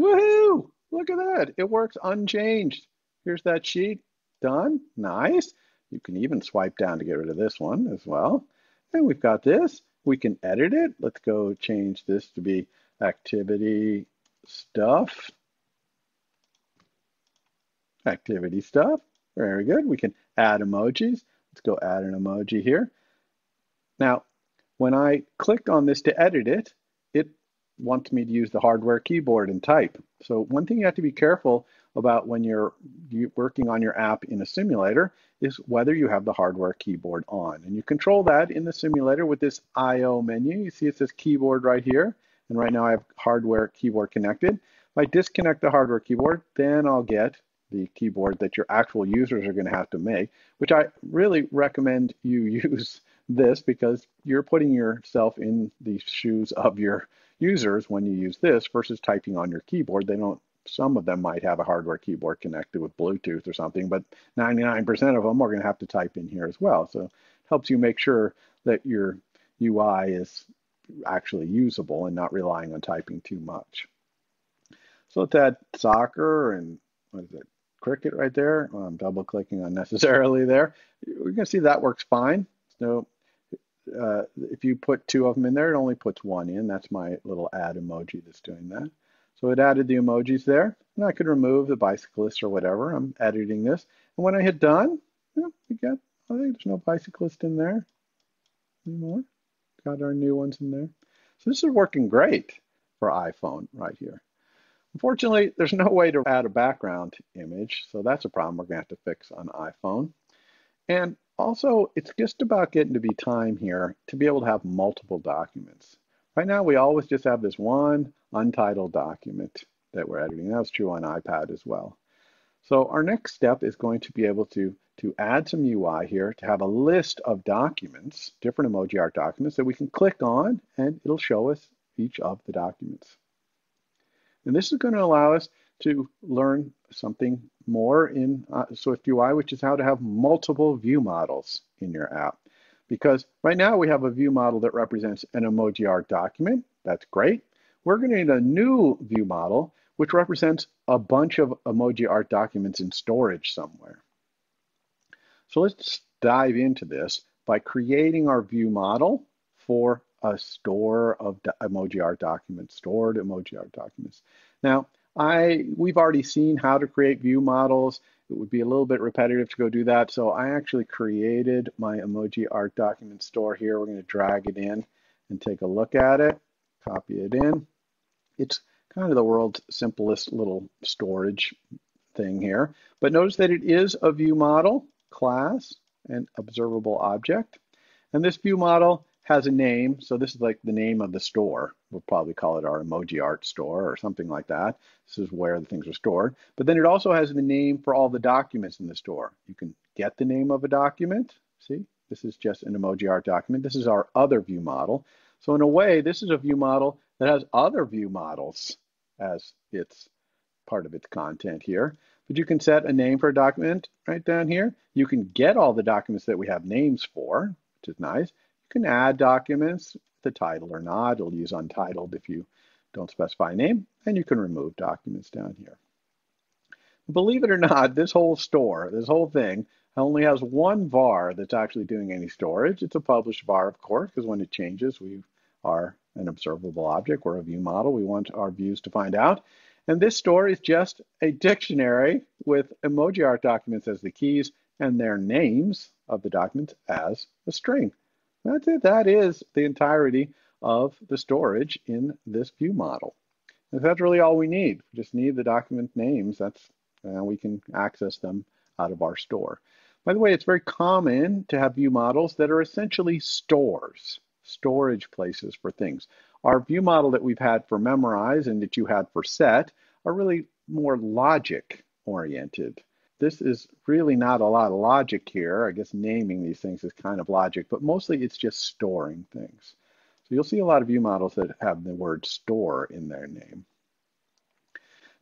Woohoo! Look at that. It works unchanged. Here's that sheet. Done. Nice. You can even swipe down to get rid of this one as well. And we've got this. We can edit it. Let's go change this to be activity stuff. Activity stuff. Very good. We can add emojis. Let's go add an emoji here. Now, when I click on this to edit it, it wants me to use the hardware keyboard and type. So one thing you have to be careful about when you're working on your app in a simulator is whether you have the hardware keyboard on. And you control that in the simulator with this I.O. menu. You see it says keyboard right here. And right now I have hardware keyboard connected. If I disconnect the hardware keyboard, then I'll get the keyboard that your actual users are going to have to make, which I really recommend you use this because you're putting yourself in the shoes of your users when you use this versus typing on your keyboard. They don't, some of them might have a hardware keyboard connected with Bluetooth or something, but 99% of them are going to have to type in here as well. So it helps you make sure that your UI is actually usable and not relying on typing too much. So let's add soccer and what is it, cricket right there. I'm double clicking unnecessarily there. We're going to see that works fine. So uh, if you put two of them in there, it only puts one in. That's my little add emoji that's doing that. So it added the emojis there. And I could remove the bicyclist or whatever. I'm editing this. And when I hit done, got, oh, I think there's no bicyclist in there anymore. Got our new ones in there. So this is working great for iPhone right here. Unfortunately, there's no way to add a background image. So that's a problem we're going to have to fix on iPhone. And also, it's just about getting to be time here to be able to have multiple documents. Right now, we always just have this one untitled document that we're editing. That's true on iPad as well. So our next step is going to be able to, to add some UI here to have a list of documents, different emoji art documents that we can click on and it'll show us each of the documents. And this is going to allow us to learn something more in uh, Swift UI, which is how to have multiple view models in your app. Because right now we have a view model that represents an emoji art document. That's great. We're going to need a new view model, which represents a bunch of emoji art documents in storage somewhere. So let's dive into this by creating our view model for a store of emoji art documents, stored emoji art documents. Now, I we've already seen how to create view models it would be a little bit repetitive to go do that. So I actually created my emoji art document store here. We're going to drag it in and take a look at it, copy it in. It's kind of the world's simplest little storage thing here. But notice that it is a view model, class, and observable object. And this view model has a name. So this is like the name of the store. We'll probably call it our emoji art store or something like that. This is where the things are stored. But then it also has the name for all the documents in the store. You can get the name of a document. See, this is just an emoji art document. This is our other view model. So in a way, this is a view model that has other view models as its part of its content here. But you can set a name for a document right down here. You can get all the documents that we have names for, which is nice can add documents, the title or not. It'll use untitled if you don't specify a name, and you can remove documents down here. Believe it or not, this whole store, this whole thing, only has one var that's actually doing any storage. It's a published var, of course, because when it changes, we are an observable object. We're a view model. We want our views to find out. And this store is just a dictionary with emoji art documents as the keys and their names of the documents as a string. That's it. That is the entirety of the storage in this view model. And that's really all we need. We just need the document names. That's and we can access them out of our store. By the way, it's very common to have view models that are essentially stores, storage places for things. Our view model that we've had for memorize and that you had for set are really more logic oriented this is really not a lot of logic here. I guess naming these things is kind of logic, but mostly it's just storing things. So you'll see a lot of view models that have the word store in their name.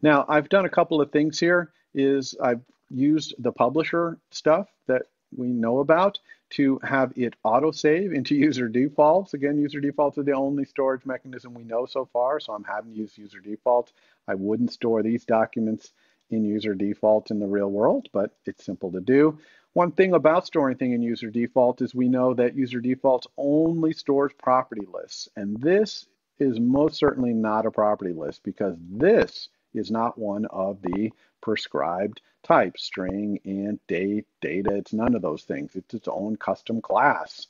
Now, I've done a couple of things here is I've used the publisher stuff that we know about to have it autosave into user defaults. Again, user defaults are the only storage mechanism we know so far, so I'm having to use user defaults. I wouldn't store these documents in user default in the real world, but it's simple to do. One thing about storing thing in user default is we know that user defaults only stores property lists. And this is most certainly not a property list because this is not one of the prescribed types, string, int, date, data. It's none of those things. It's its own custom class.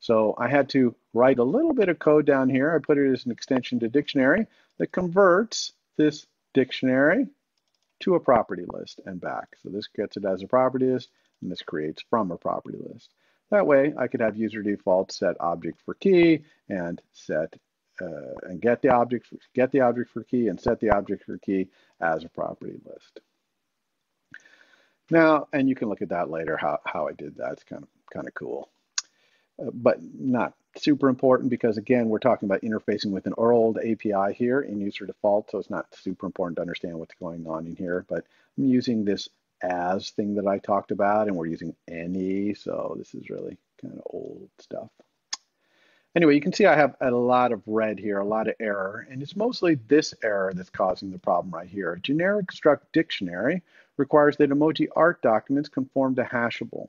So I had to write a little bit of code down here. I put it as an extension to dictionary that converts this dictionary to a property list and back. So this gets it as a property list, and this creates from a property list. That way, I could have user default set object for key and set uh, and get the object for, get the object for key and set the object for key as a property list. Now, and you can look at that later how, how I did that. It's kind of kind of cool, uh, but not super important because again, we're talking about interfacing with an old API here in user default, so it's not super important to understand what's going on in here, but I'm using this as thing that I talked about, and we're using any, so this is really kind of old stuff. Anyway, you can see I have a lot of red here, a lot of error, and it's mostly this error that's causing the problem right here. Generic struct dictionary requires that emoji art documents conform to hashable.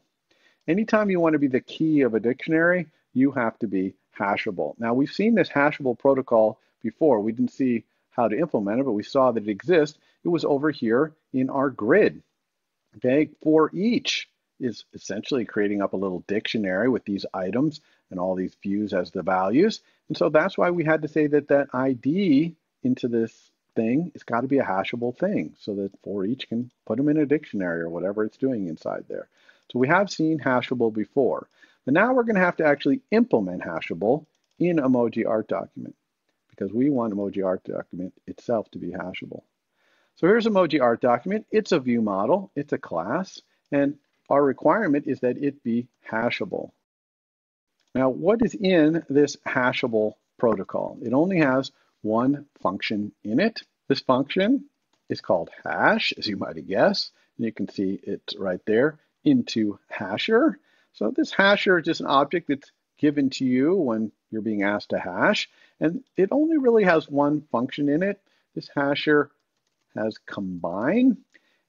Anytime you want to be the key of a dictionary, you have to be hashable. Now we've seen this hashable protocol before. We didn't see how to implement it, but we saw that it exists. It was over here in our grid. Okay, for each is essentially creating up a little dictionary with these items and all these views as the values. And so that's why we had to say that that ID into this thing, it's got to be a hashable thing so that for each can put them in a dictionary or whatever it's doing inside there. So we have seen hashable before. But now we're going to have to actually implement hashable in emoji art document because we want emoji art document itself to be hashable. So here's emoji art document. It's a view model. It's a class. And our requirement is that it be hashable. Now, what is in this hashable protocol? It only has one function in it. This function is called hash, as you might guess. And you can see it right there into hasher. So this hasher is just an object that's given to you when you're being asked to hash, and it only really has one function in it. This hasher has combine,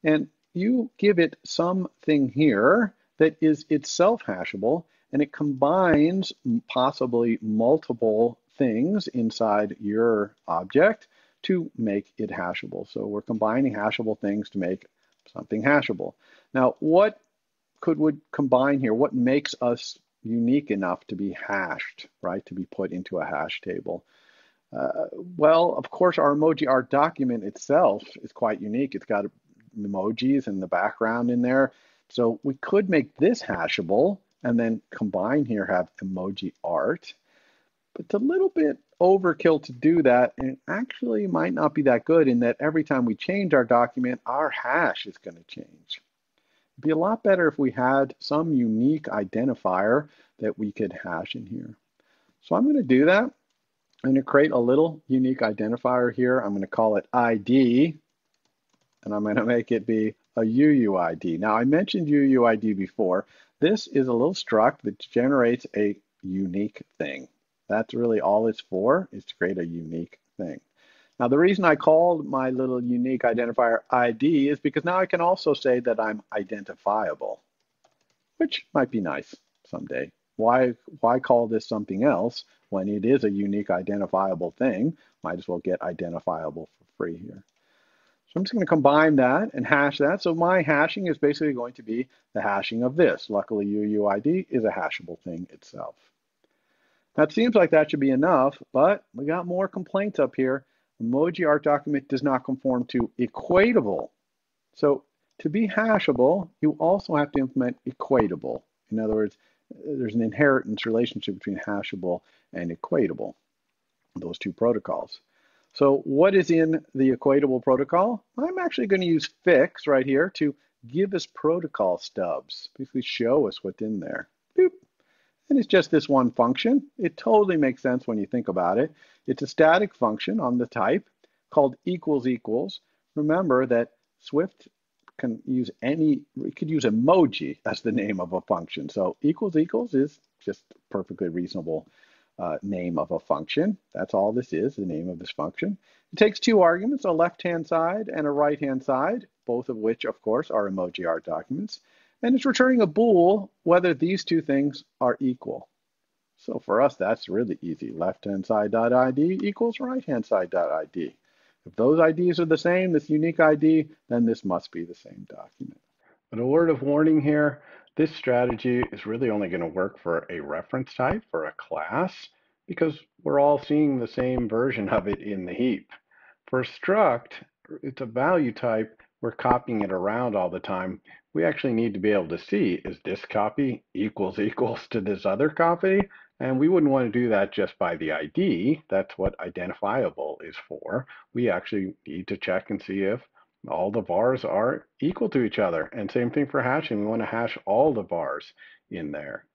and you give it something here that is itself hashable, and it combines possibly multiple things inside your object to make it hashable. So we're combining hashable things to make something hashable. Now, what could would combine here? What makes us unique enough to be hashed, right? To be put into a hash table. Uh, well, of course, our emoji art document itself is quite unique. It's got emojis in the background in there. So we could make this hashable and then combine here have emoji art. But it's a little bit overkill to do that and actually might not be that good in that every time we change our document, our hash is going to change. It'd be a lot better if we had some unique identifier that we could hash in here. So I'm going to do that. I'm going to create a little unique identifier here. I'm going to call it ID, and I'm going to make it be a UUID. Now, I mentioned UUID before. This is a little struct that generates a unique thing. That's really all it's for, is to create a unique thing. Now, the reason I called my little unique identifier ID is because now I can also say that I'm identifiable, which might be nice someday. Why, why call this something else when it is a unique identifiable thing? Might as well get identifiable for free here. So I'm just going to combine that and hash that. So my hashing is basically going to be the hashing of this. Luckily, UUID is a hashable thing itself. That seems like that should be enough, but we got more complaints up here. Emoji art document does not conform to equatable. So to be hashable, you also have to implement equatable. In other words, there's an inheritance relationship between hashable and equatable, those two protocols. So what is in the equatable protocol? I'm actually going to use fix right here to give us protocol stubs, basically show us what's in there. Boop. And it's just this one function. It totally makes sense when you think about it. It's a static function on the type called equals equals. Remember that Swift can use any, it could use emoji as the name of a function. So equals equals is just perfectly reasonable uh, name of a function. That's all this is, the name of this function. It takes two arguments, a left-hand side and a right-hand side, both of which, of course, are emoji art documents. And it's returning a bool whether these two things are equal. So for us, that's really easy. Left-hand side.id equals right-hand side.id. If those IDs are the same, this unique ID, then this must be the same document. But a word of warning here, this strategy is really only going to work for a reference type, for a class, because we're all seeing the same version of it in the heap. For struct, it's a value type, we're copying it around all the time we actually need to be able to see is this copy equals equals to this other copy? And we wouldn't want to do that just by the ID. That's what identifiable is for. We actually need to check and see if all the vars are equal to each other. And same thing for hashing. We want to hash all the vars in there.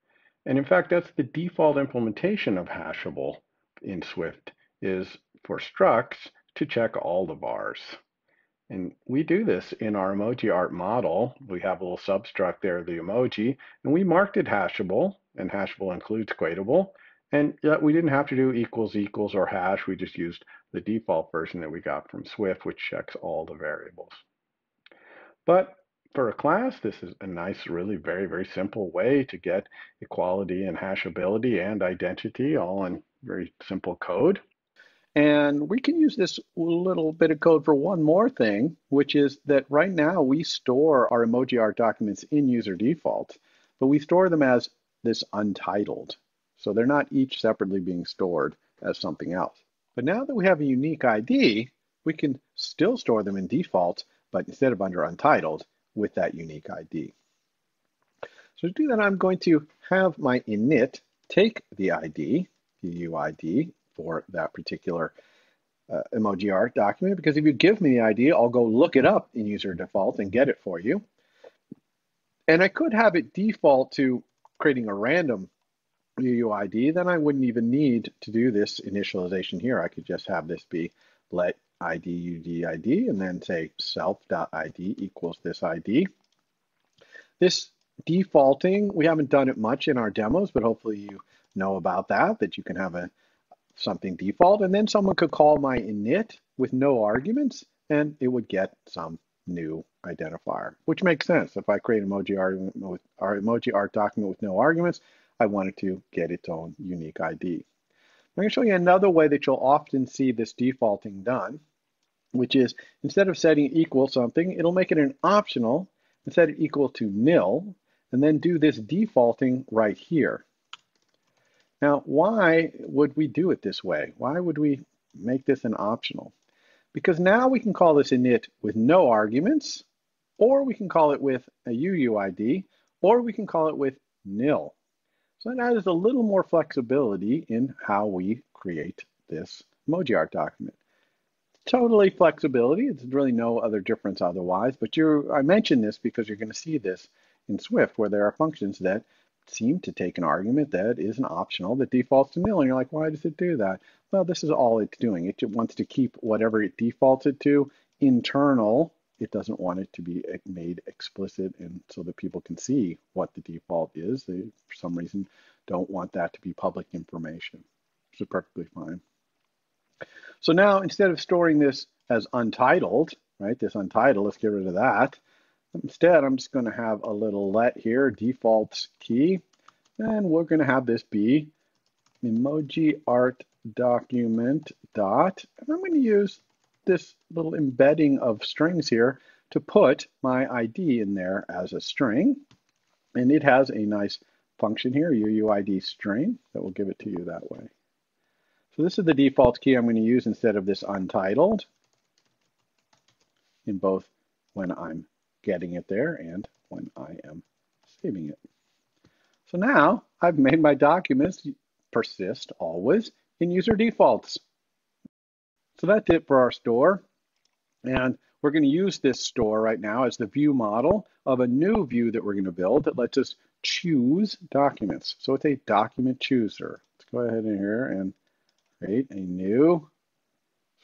And in fact, that's the default implementation of hashable in Swift is for structs to check all the vars. And we do this in our emoji art model. We have a little substruct there, the emoji, and we marked it hashable, and hashable includes equatable. And yet we didn't have to do equals equals or hash. We just used the default version that we got from Swift, which checks all the variables. But for a class, this is a nice, really very, very simple way to get equality and hashability and identity all in very simple code. And we can use this little bit of code for one more thing, which is that right now we store our emoji art documents in user default, but we store them as this untitled. So they're not each separately being stored as something else. But now that we have a unique ID, we can still store them in default, but instead of under untitled, with that unique ID. So to do that, I'm going to have my init take the ID, the UID, for that particular uh, art document because if you give me the ID, I'll go look it up in user default and get it for you. And I could have it default to creating a random UUID, then I wouldn't even need to do this initialization here. I could just have this be let ID UUID and then say self.id equals this ID. This defaulting, we haven't done it much in our demos, but hopefully you know about that, that you can have a something default, and then someone could call my init with no arguments, and it would get some new identifier, which makes sense. If I create emoji art with our emoji art document with no arguments, I wanted to get its own unique ID. I'm going to show you another way that you'll often see this defaulting done, which is instead of setting equal something, it'll make it an optional, and set it equal to nil, and then do this defaulting right here. Now, why would we do it this way? Why would we make this an optional? Because now we can call this init with no arguments, or we can call it with a UUID, or we can call it with nil. So that adds a little more flexibility in how we create this emoji art document. Totally flexibility. There's really no other difference otherwise, but you I mention this because you're going to see this in Swift where there are functions that seem to take an argument that is an optional that defaults to nil. And you're like, why does it do that? Well, this is all it's doing. It wants to keep whatever it defaults it to internal. It doesn't want it to be eh, made explicit and so that people can see what the default is. They, for some reason, don't want that to be public information, which is perfectly fine. So now instead of storing this as untitled, right, this untitled, let's get rid of that. Instead, I'm just going to have a little let here, defaults key, and we're going to have this be emoji art document dot, and I'm going to use this little embedding of strings here to put my ID in there as a string. And it has a nice function here, UUID string, that will give it to you that way. So this is the default key I'm going to use instead of this untitled in both when I'm getting it there and when I am saving it. So now I've made my documents persist always in user defaults. So that's it for our store. And we're going to use this store right now as the view model of a new view that we're going to build that lets us choose documents. So it's a document chooser. Let's go ahead in here and create a new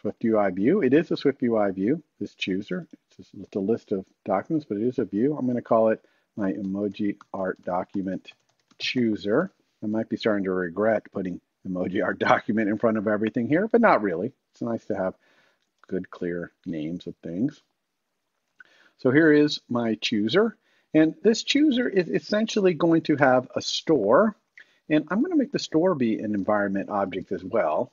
SwiftUI view. It is a SwiftUI view, this chooser. It's just a list of documents, but it is a view. I'm going to call it my emoji art document chooser. I might be starting to regret putting emoji art document in front of everything here, but not really. It's nice to have good, clear names of things. So here is my chooser. And this chooser is essentially going to have a store. And I'm going to make the store be an environment object as well.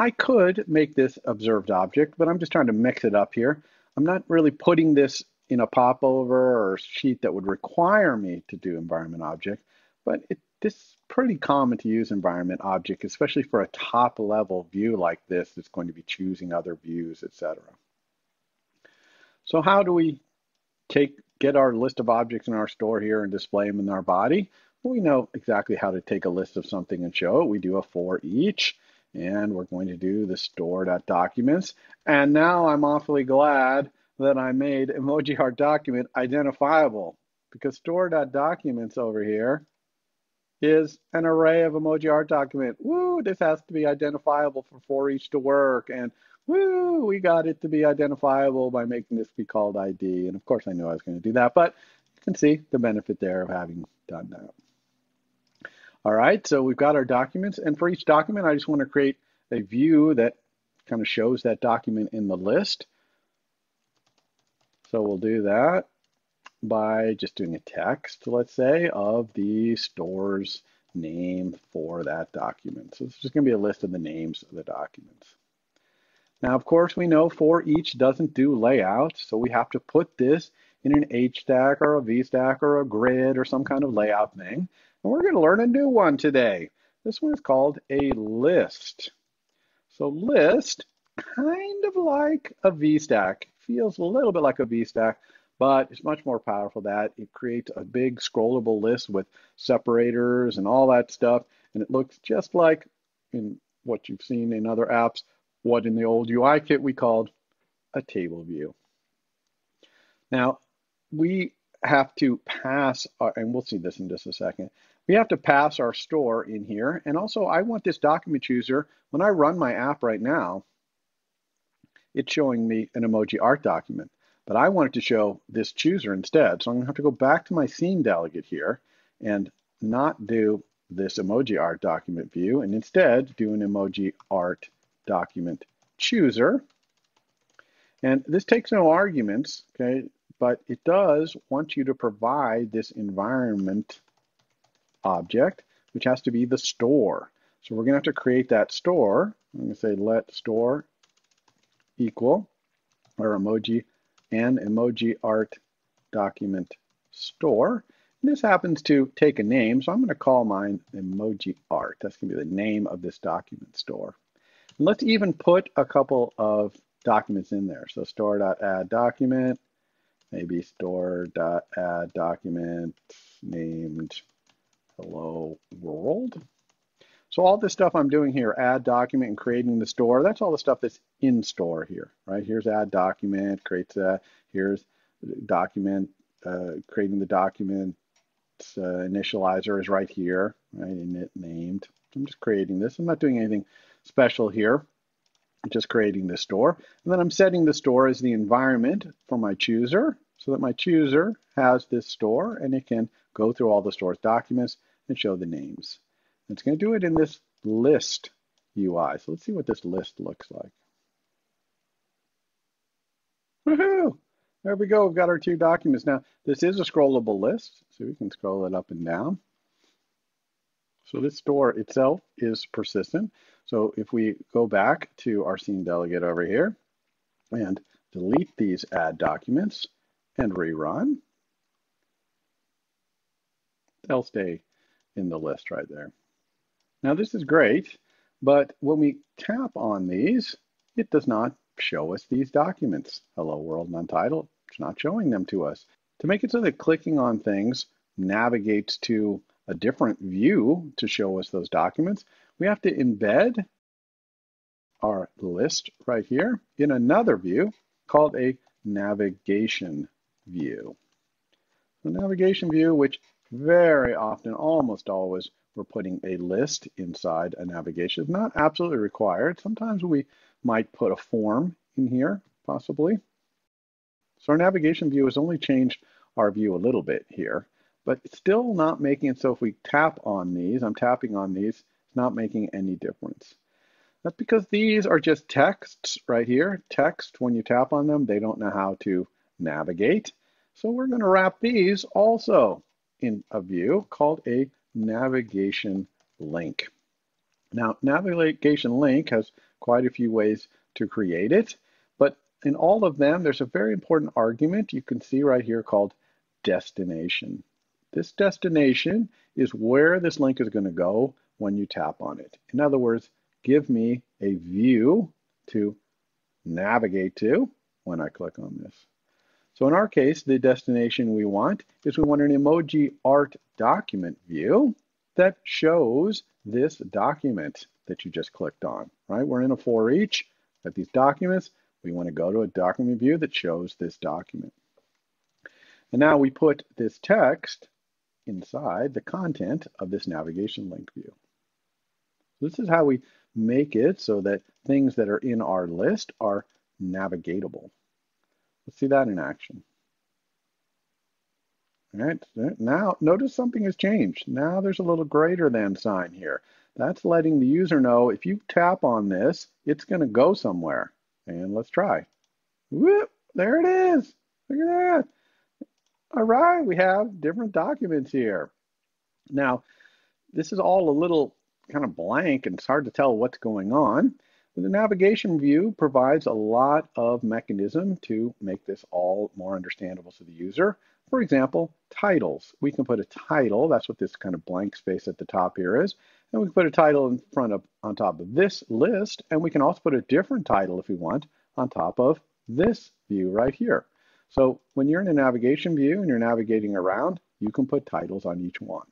I could make this observed object, but I'm just trying to mix it up here. I'm not really putting this in a popover or sheet that would require me to do environment object, but it, this is pretty common to use environment object, especially for a top level view like this that's going to be choosing other views, etc. So how do we take get our list of objects in our store here and display them in our body? We know exactly how to take a list of something and show it. We do a for each and we're going to do the store.documents. And now I'm awfully glad that I made emoji art document identifiable because store.documents over here is an array of emoji art document. Woo, this has to be identifiable for for each to work. And woo, we got it to be identifiable by making this be called ID. And of course I knew I was going to do that, but you can see the benefit there of having done that. All right, so we've got our documents, and for each document, I just want to create a view that kind of shows that document in the list. So we'll do that by just doing a text, let's say, of the store's name for that document. So it's just going to be a list of the names of the documents. Now, of course, we know for each doesn't do layout, so we have to put this in an HStack or a VStack or a grid or some kind of layout thing. And we're going to learn a new one today. This one is called a list. So list, kind of like a VStack, feels a little bit like a VStack, but it's much more powerful that it creates a big scrollable list with separators and all that stuff. And it looks just like in what you've seen in other apps, what in the old UIKit we called a table view. Now, we have to pass, our, and we'll see this in just a second, we have to pass our store in here. And also I want this document chooser, when I run my app right now, it's showing me an emoji art document, but I want it to show this chooser instead. So I'm gonna have to go back to my scene delegate here and not do this emoji art document view and instead do an emoji art document chooser. And this takes no arguments, okay? But it does want you to provide this environment object, which has to be the store. So we're going to have to create that store. I'm going to say let store equal our emoji and emoji art document store. And this happens to take a name, so I'm going to call mine emoji art. That's going to be the name of this document store. And let's even put a couple of documents in there. So store.add document, maybe store dot add document named hello world. So all this stuff I'm doing here, add document and creating the store, that's all the stuff that's in store here, right? Here's add document, creates that. Here's document, uh, creating the document uh, initializer is right here, right? Init named. I'm just creating this. I'm not doing anything special here. Just creating the store. And then I'm setting the store as the environment for my chooser so that my chooser has this store and it can go through all the store's documents and show the names. It's going to do it in this list UI. So let's see what this list looks like. Woohoo! There we go. We've got our two documents. Now, this is a scrollable list, so we can scroll it up and down. So this store itself is persistent. So if we go back to our scene delegate over here and delete these add documents and rerun, they'll stay in the list right there. Now this is great, but when we tap on these, it does not show us these documents. Hello World and Untitled, it's not showing them to us. To make it so that clicking on things navigates to a different view to show us those documents, we have to embed our list right here in another view called a navigation view. The navigation view, which very often, almost always, we're putting a list inside a navigation. It's not absolutely required. Sometimes we might put a form in here, possibly. So our navigation view has only changed our view a little bit here, but still not making it so if we tap on these, I'm tapping on these, not making any difference. That's because these are just texts right here. Text, when you tap on them, they don't know how to navigate. So we're going to wrap these also in a view called a navigation link. Now, navigation link has quite a few ways to create it, but in all of them, there's a very important argument you can see right here called destination. This destination is where this link is going to go when you tap on it. In other words, give me a view to navigate to when I click on this. So in our case, the destination we want is we want an emoji art document view that shows this document that you just clicked on, right? We're in a for each at these documents. We want to go to a document view that shows this document. And now we put this text inside the content of this navigation link view. This is how we make it so that things that are in our list are navigatable. Let's see that in action. All right, now notice something has changed. Now there's a little greater than sign here. That's letting the user know if you tap on this, it's going to go somewhere. And let's try. Whoop, there it is. Look at that. All right, we have different documents here. Now, this is all a little kind of blank and it's hard to tell what's going on. But The navigation view provides a lot of mechanism to make this all more understandable to the user. For example, titles. We can put a title, that's what this kind of blank space at the top here is, and we can put a title in front of, on top of this list, and we can also put a different title if we want on top of this view right here. So when you're in a navigation view and you're navigating around, you can put titles on each one.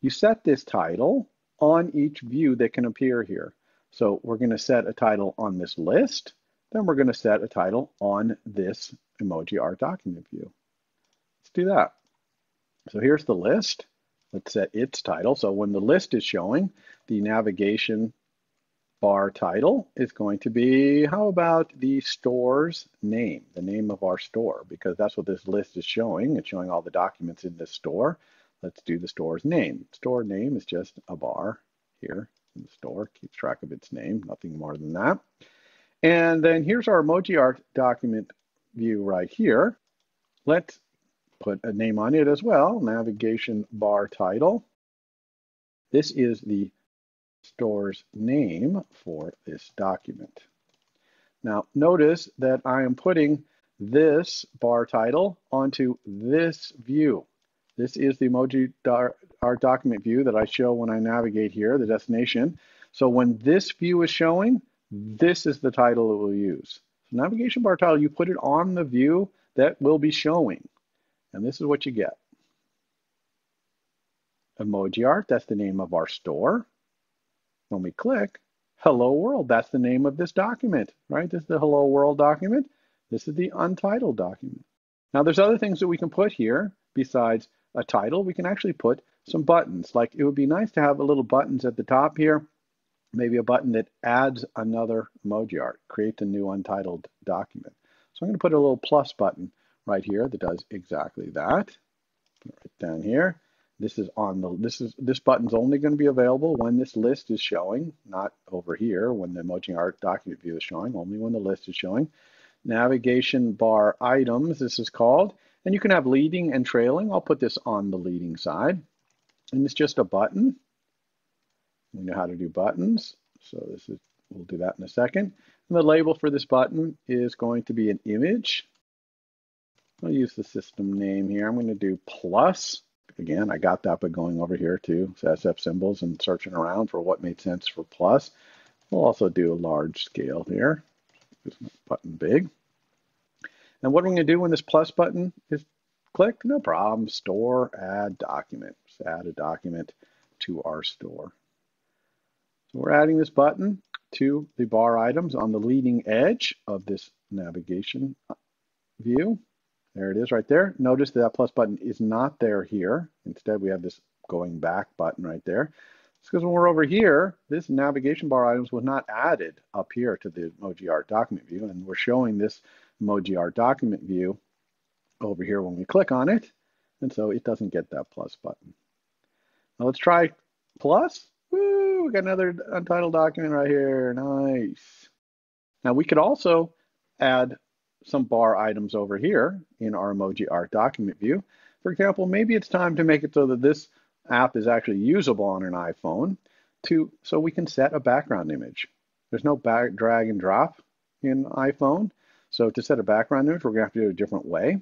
You set this title on each view that can appear here. So we're going to set a title on this list, then we're going to set a title on this emoji art document view. Let's do that. So here's the list. Let's set its title. So when the list is showing, the navigation bar title is going to be, how about the store's name, the name of our store, because that's what this list is showing. It's showing all the documents in this store. Let's do the store's name. Store name is just a var here in the store, keeps track of its name, nothing more than that. And then here's our emoji art document view right here. Let's put a name on it as well, navigation bar title. This is the store's name for this document. Now notice that I am putting this bar title onto this view. This is the emoji art document view that I show when I navigate here, the destination. So when this view is showing, this is the title it will use. So navigation bar title, you put it on the view that will be showing. And this is what you get. Emoji art, that's the name of our store. When we click, hello world, that's the name of this document, right? This is the hello world document. This is the untitled document. Now there's other things that we can put here besides a title. We can actually put some buttons. Like it would be nice to have a little buttons at the top here, maybe a button that adds another emoji art, create a new untitled document. So I'm going to put a little plus button right here that does exactly that. Right down here. This is on the this is this button's only going to be available when this list is showing, not over here when the emoji art document view is showing, only when the list is showing navigation bar items, this is called. And you can have leading and trailing. I'll put this on the leading side. And it's just a button. We know how to do buttons. So this is, we'll do that in a second. And the label for this button is going to be an image. I'll use the system name here. I'm going to do plus. Again, I got that by going over here to SF symbols and searching around for what made sense for plus. We'll also do a large scale here this button big. And what going to do when this plus button is clicked? No problem. Store, add document. Just add a document to our store. So we're adding this button to the bar items on the leading edge of this navigation view. There it is right there. Notice that, that plus button is not there here. Instead, we have this going back button right there. It's because when we're over here, this navigation bar items was not added up here to the art document view, and we're showing this emoji art document view over here when we click on it, and so it doesn't get that plus button. Now let's try plus. Woo, we got another untitled document right here. Nice. Now we could also add some bar items over here in our emoji art document view. For example, maybe it's time to make it so that this app is actually usable on an iPhone to so we can set a background image. There's no back, drag and drop in iPhone. So to set a background image, we're going to have to do it a different way.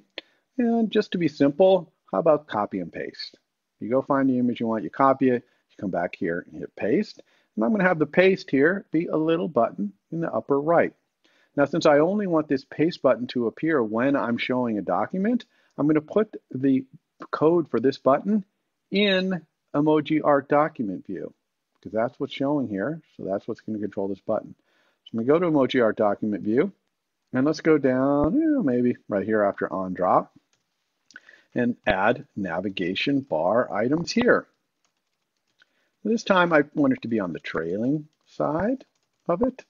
And just to be simple, how about copy and paste? You go find the image you want, you copy it, you come back here and hit paste. And I'm going to have the paste here be a little button in the upper right. Now, since I only want this paste button to appear when I'm showing a document, I'm going to put the code for this button in emoji art document view because that's what's showing here. So that's what's going to control this button. So I'm going to go to emoji art document view and let's go down, maybe right here after on drop and add navigation bar items here. This time I want it to be on the trailing side of it.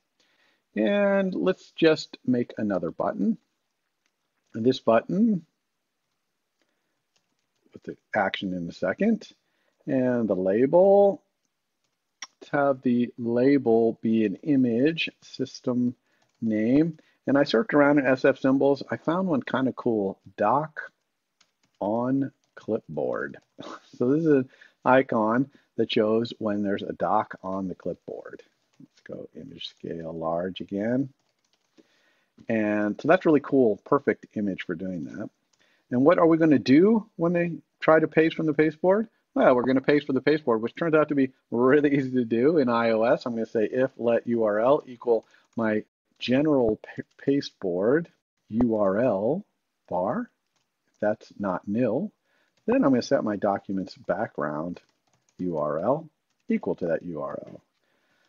And let's just make another button. And this button with the action in a second. And the label, let's have the label be an image system name. And I searched around in SF symbols. I found one kind of cool, doc on clipboard. So this is an icon that shows when there's a doc on the clipboard. Let's go image scale large again. And so that's really cool, perfect image for doing that. And what are we going to do when they try to paste from the pasteboard? Well, we're going to paste from the pasteboard, which turns out to be really easy to do in iOS. I'm going to say if let URL equal my general pasteboard URL bar. If that's not nil, then I'm going to set my document's background URL equal to that URL.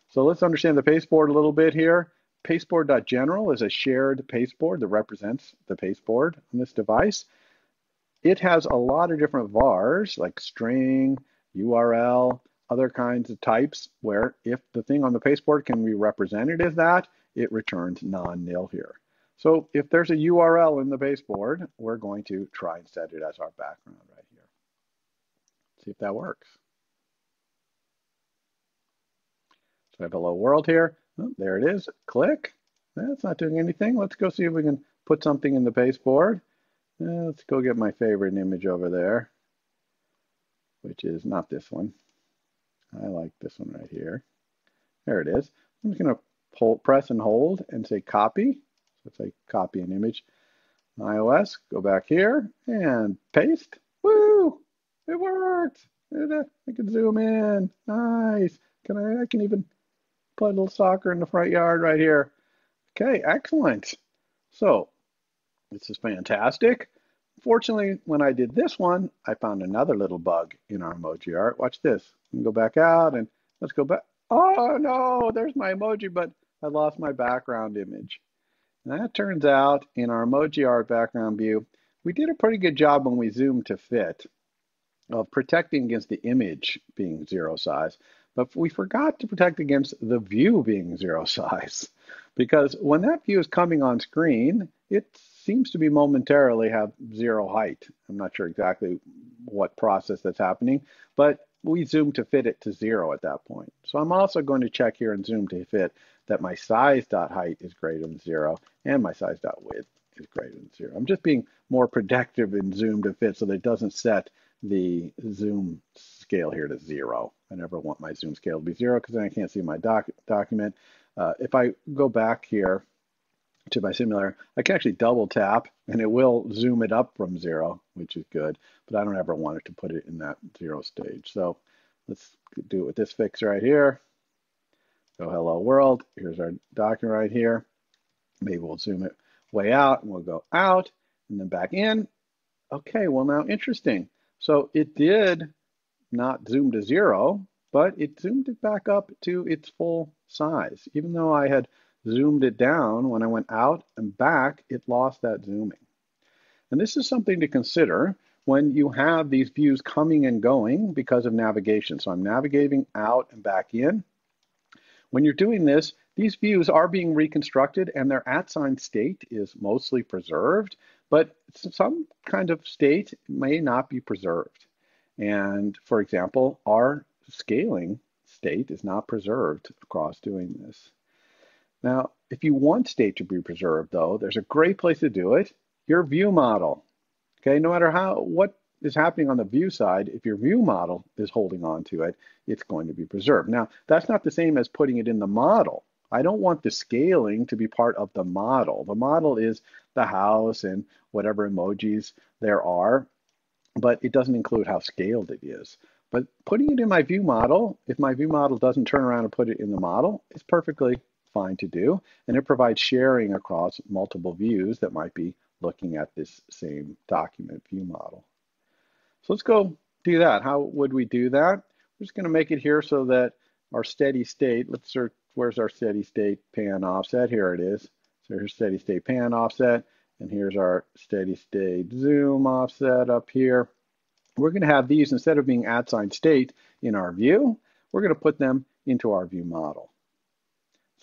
So let's understand the pasteboard a little bit here. Pasteboard.general is a shared pasteboard that represents the pasteboard on this device. It has a lot of different vars like string, URL, other kinds of types where if the thing on the pasteboard can be represented as that, it returns non-nil here. So if there's a URL in the pasteboard, we're going to try and set it as our background right here. See if that works. So I have a hello world here. Oh, there it is. Click. That's not doing anything. Let's go see if we can put something in the pasteboard. Uh, let's go get my favorite image over there, which is not this one. I like this one right here. There it is. I'm just going to press and hold and say copy. So say copy an image. iOS, go back here and paste. Woo! It worked. Uh, I can zoom in. Nice. Can I? I can even play a little soccer in the front yard right here. Okay, excellent. So this is fantastic. Fortunately, when I did this one, I found another little bug in our emoji art. Watch this. go back out and let's go back. Oh no, there's my emoji, but I lost my background image. And that turns out in our emoji art background view, we did a pretty good job when we zoomed to fit of protecting against the image being zero size. But we forgot to protect against the view being zero size. Because when that view is coming on screen, it seems to be momentarily have zero height. I'm not sure exactly what process that's happening, but we zoom to fit it to zero at that point. So I'm also going to check here and zoom to fit that my size dot height is greater than zero and my size dot width is greater than zero. I'm just being more protective in zoom to fit so that it doesn't set the zoom scale here to zero. I never want my zoom scale to be zero because then I can't see my doc document. Uh, if I go back here to my simulator, I can actually double tap and it will zoom it up from zero, which is good, but I don't ever want it to put it in that zero stage. So let's do it with this fix right here. Go hello world. Here's our document right here. Maybe we'll zoom it way out and we'll go out and then back in. Okay, well now interesting. So it did not zoom to zero, but it zoomed it back up to its full size. Even though I had zoomed it down when I went out and back, it lost that zooming. And this is something to consider when you have these views coming and going because of navigation. So I'm navigating out and back in. When you're doing this, these views are being reconstructed and their at sign state is mostly preserved, but some kind of state may not be preserved. And for example, our scaling state is not preserved across doing this. Now, if you want state to be preserved though, there's a great place to do it, your view model. Okay, no matter how what is happening on the view side, if your view model is holding on to it, it's going to be preserved. Now, that's not the same as putting it in the model. I don't want the scaling to be part of the model. The model is the house and whatever emojis there are, but it doesn't include how scaled it is. But putting it in my view model, if my view model doesn't turn around and put it in the model, it's perfectly fine to do. And it provides sharing across multiple views that might be looking at this same document view model. So let's go do that. How would we do that? We're just going to make it here so that our steady state, let's search where's our steady state pan offset? Here it is. So here's steady state pan offset, and here's our steady state zoom offset up here. We're going to have these, instead of being at sign state in our view, we're going to put them into our view model.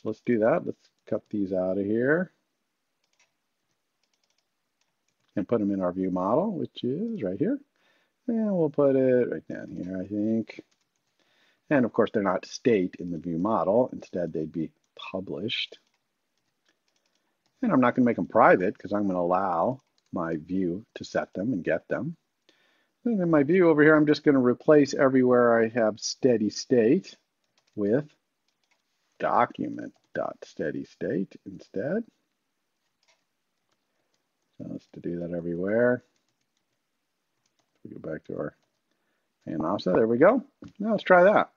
So let's do that. Let's cut these out of here and put them in our view model, which is right here. And we'll put it right down here, I think. And of course, they're not state in the view model. Instead, they'd be published. And I'm not going to make them private because I'm going to allow my view to set them and get them. And in my view over here, I'm just going to replace everywhere I have steady state with document.steady state instead. So let's to do that everywhere. We go back to our pan offset. There we go. Now let's try that.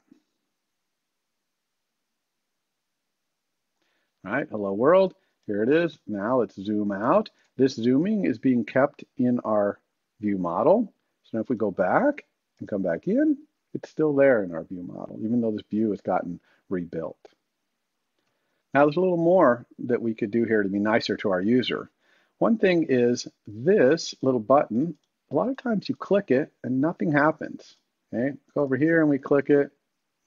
All right, hello world. Here it is. Now let's zoom out. This zooming is being kept in our view model. So now if we go back and come back in, it's still there in our view model, even though this view has gotten rebuilt. Now there's a little more that we could do here to be nicer to our user. One thing is this little button, a lot of times you click it and nothing happens. Okay, go over here and we click it,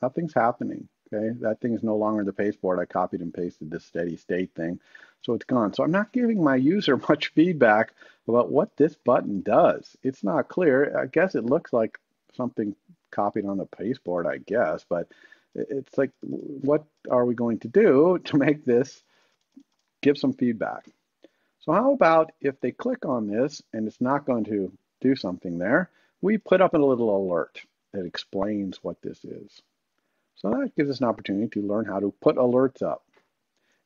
nothing's happening. Okay, that thing is no longer the pasteboard. I copied and pasted this steady state thing, so it's gone. So I'm not giving my user much feedback about what this button does. It's not clear. I guess it looks like something copied on the pasteboard, I guess, but it's like, what are we going to do to make this give some feedback? So how about if they click on this and it's not going to do something there, we put up a little alert that explains what this is. So that gives us an opportunity to learn how to put alerts up.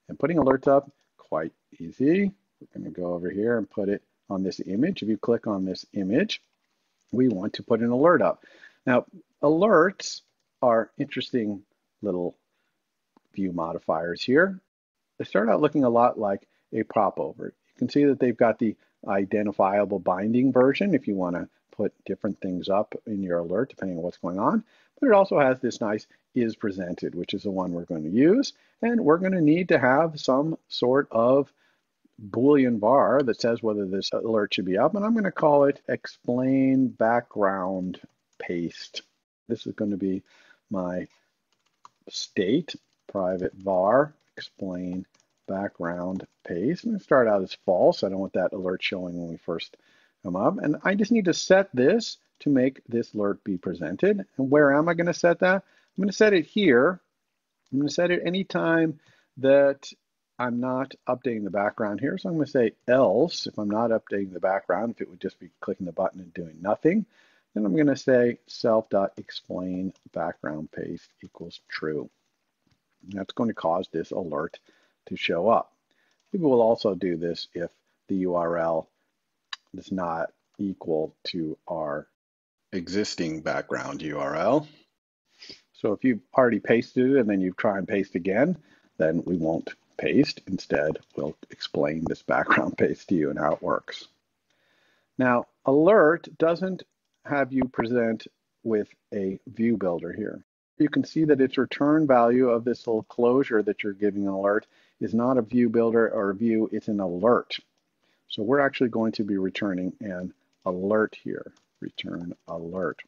And putting alerts up, quite easy. We're going to go over here and put it on this image. If you click on this image, we want to put an alert up. Now, alerts are interesting little view modifiers here. They start out looking a lot like a popover. You can see that they've got the identifiable binding version if you want to put different things up in your alert depending on what's going on. But it also has this nice is presented, which is the one we're going to use. And we're going to need to have some sort of Boolean var that says whether this alert should be up. And I'm going to call it explain background paste. This is going to be my state private var explain background paste. I'm going to start out as false. I don't want that alert showing when we first come up. And I just need to set this to make this alert be presented. And where am I going to set that? I'm going to set it here. I'm going to set it anytime that I'm not updating the background here. So I'm going to say else if I'm not updating the background, if it would just be clicking the button and doing nothing. Then I'm going to say self.explain background paste equals true. And that's going to cause this alert to show up. We will also do this if the URL is not equal to our existing background URL. So if you've already pasted it and then you try and paste again, then we won't paste. Instead, we'll explain this background paste to you and how it works. Now, alert doesn't have you present with a view builder here. You can see that its return value of this little closure that you're giving an alert is not a view builder or a view, it's an alert. So we're actually going to be returning an alert here, return alert.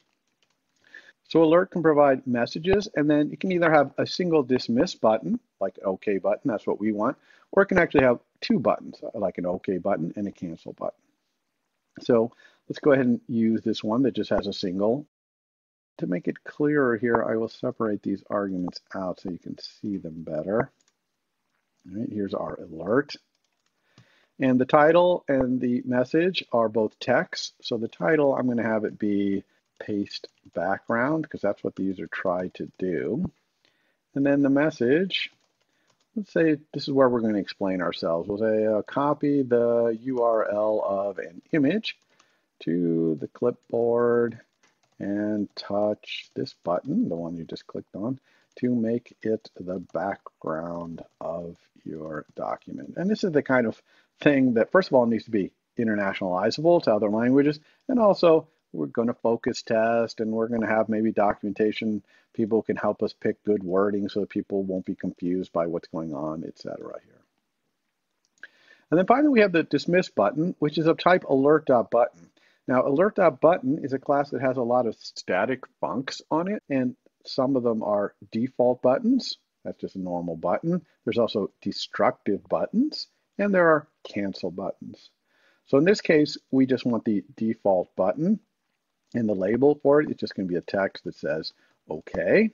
So alert can provide messages and then it can either have a single dismiss button, like an OK button, that's what we want, or it can actually have two buttons, like an OK button and a cancel button. So let's go ahead and use this one that just has a single. To make it clearer here, I will separate these arguments out so you can see them better. All right, here's our alert. And the title and the message are both text. So the title, I'm going to have it be paste background because that's what the user tried to do. And then the message, let's say this is where we're going to explain ourselves. We'll say uh, copy the URL of an image to the clipboard and touch this button, the one you just clicked on, to make it the background of your document. And this is the kind of thing that, first of all, needs to be internationalizable to other languages. And also, we're going to focus test and we're going to have maybe documentation. People can help us pick good wording so that people won't be confused by what's going on, etc. here. And then finally, we have the dismiss button, which is of type alert.button. Now, alert.button is a class that has a lot of static funcs on it, and some of them are default buttons. That's just a normal button. There's also destructive buttons, and there are cancel buttons. So in this case, we just want the default button and the label for it. is just going to be a text that says OK.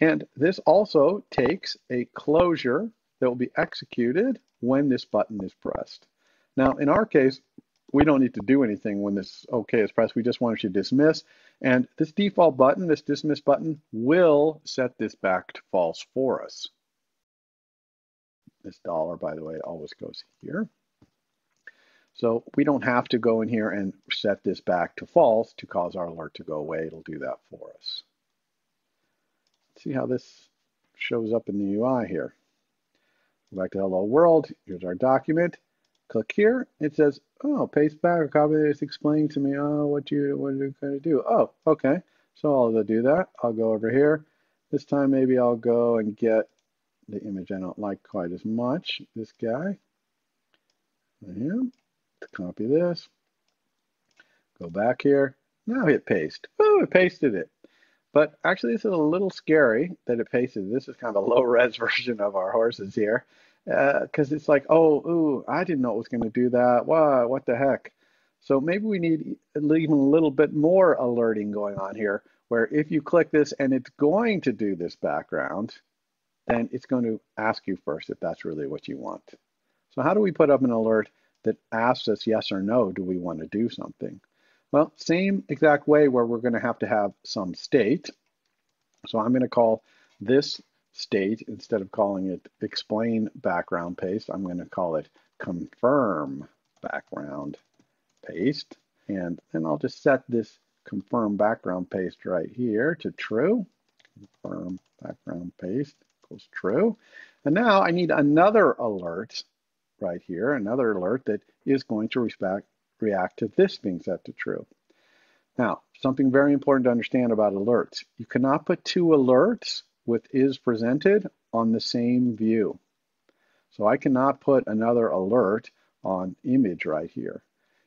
And this also takes a closure that will be executed when this button is pressed. Now, in our case, we don't need to do anything when this OK is pressed. We just want you to dismiss. And this default button, this dismiss button, will set this back to false for us. This dollar, by the way, always goes here. So we don't have to go in here and set this back to false to cause our alert to go away. It'll do that for us. See how this shows up in the UI here. Go back to Hello World. Here's our document. Click here. It says, oh, paste back a copy that's explaining to me, oh, what you what you're going to do. Oh, okay. So I'll do that. I'll go over here. This time maybe I'll go and get the image I don't like quite as much. This guy. Yeah. Copy this. Go back here. Now hit paste. Oh, it pasted it. But actually, this is a little scary that it pasted. This is kind of a low res version of our horses here because uh, it's like, oh, ooh, I didn't know it was going to do that. Wow, what the heck? So maybe we need even a little bit more alerting going on here, where if you click this and it's going to do this background, then it's going to ask you first if that's really what you want. So how do we put up an alert that asks us yes or no, do we want to do something? Well, same exact way where we're going to have to have some state. So I'm going to call this state, instead of calling it explain background paste, I'm going to call it confirm background paste. And then I'll just set this confirm background paste right here to true. Confirm background paste equals true. And now I need another alert right here, another alert that is going to respect, react to this being set to true. Now, something very important to understand about alerts. You cannot put two alerts with is presented on the same view. So I cannot put another alert on image right here.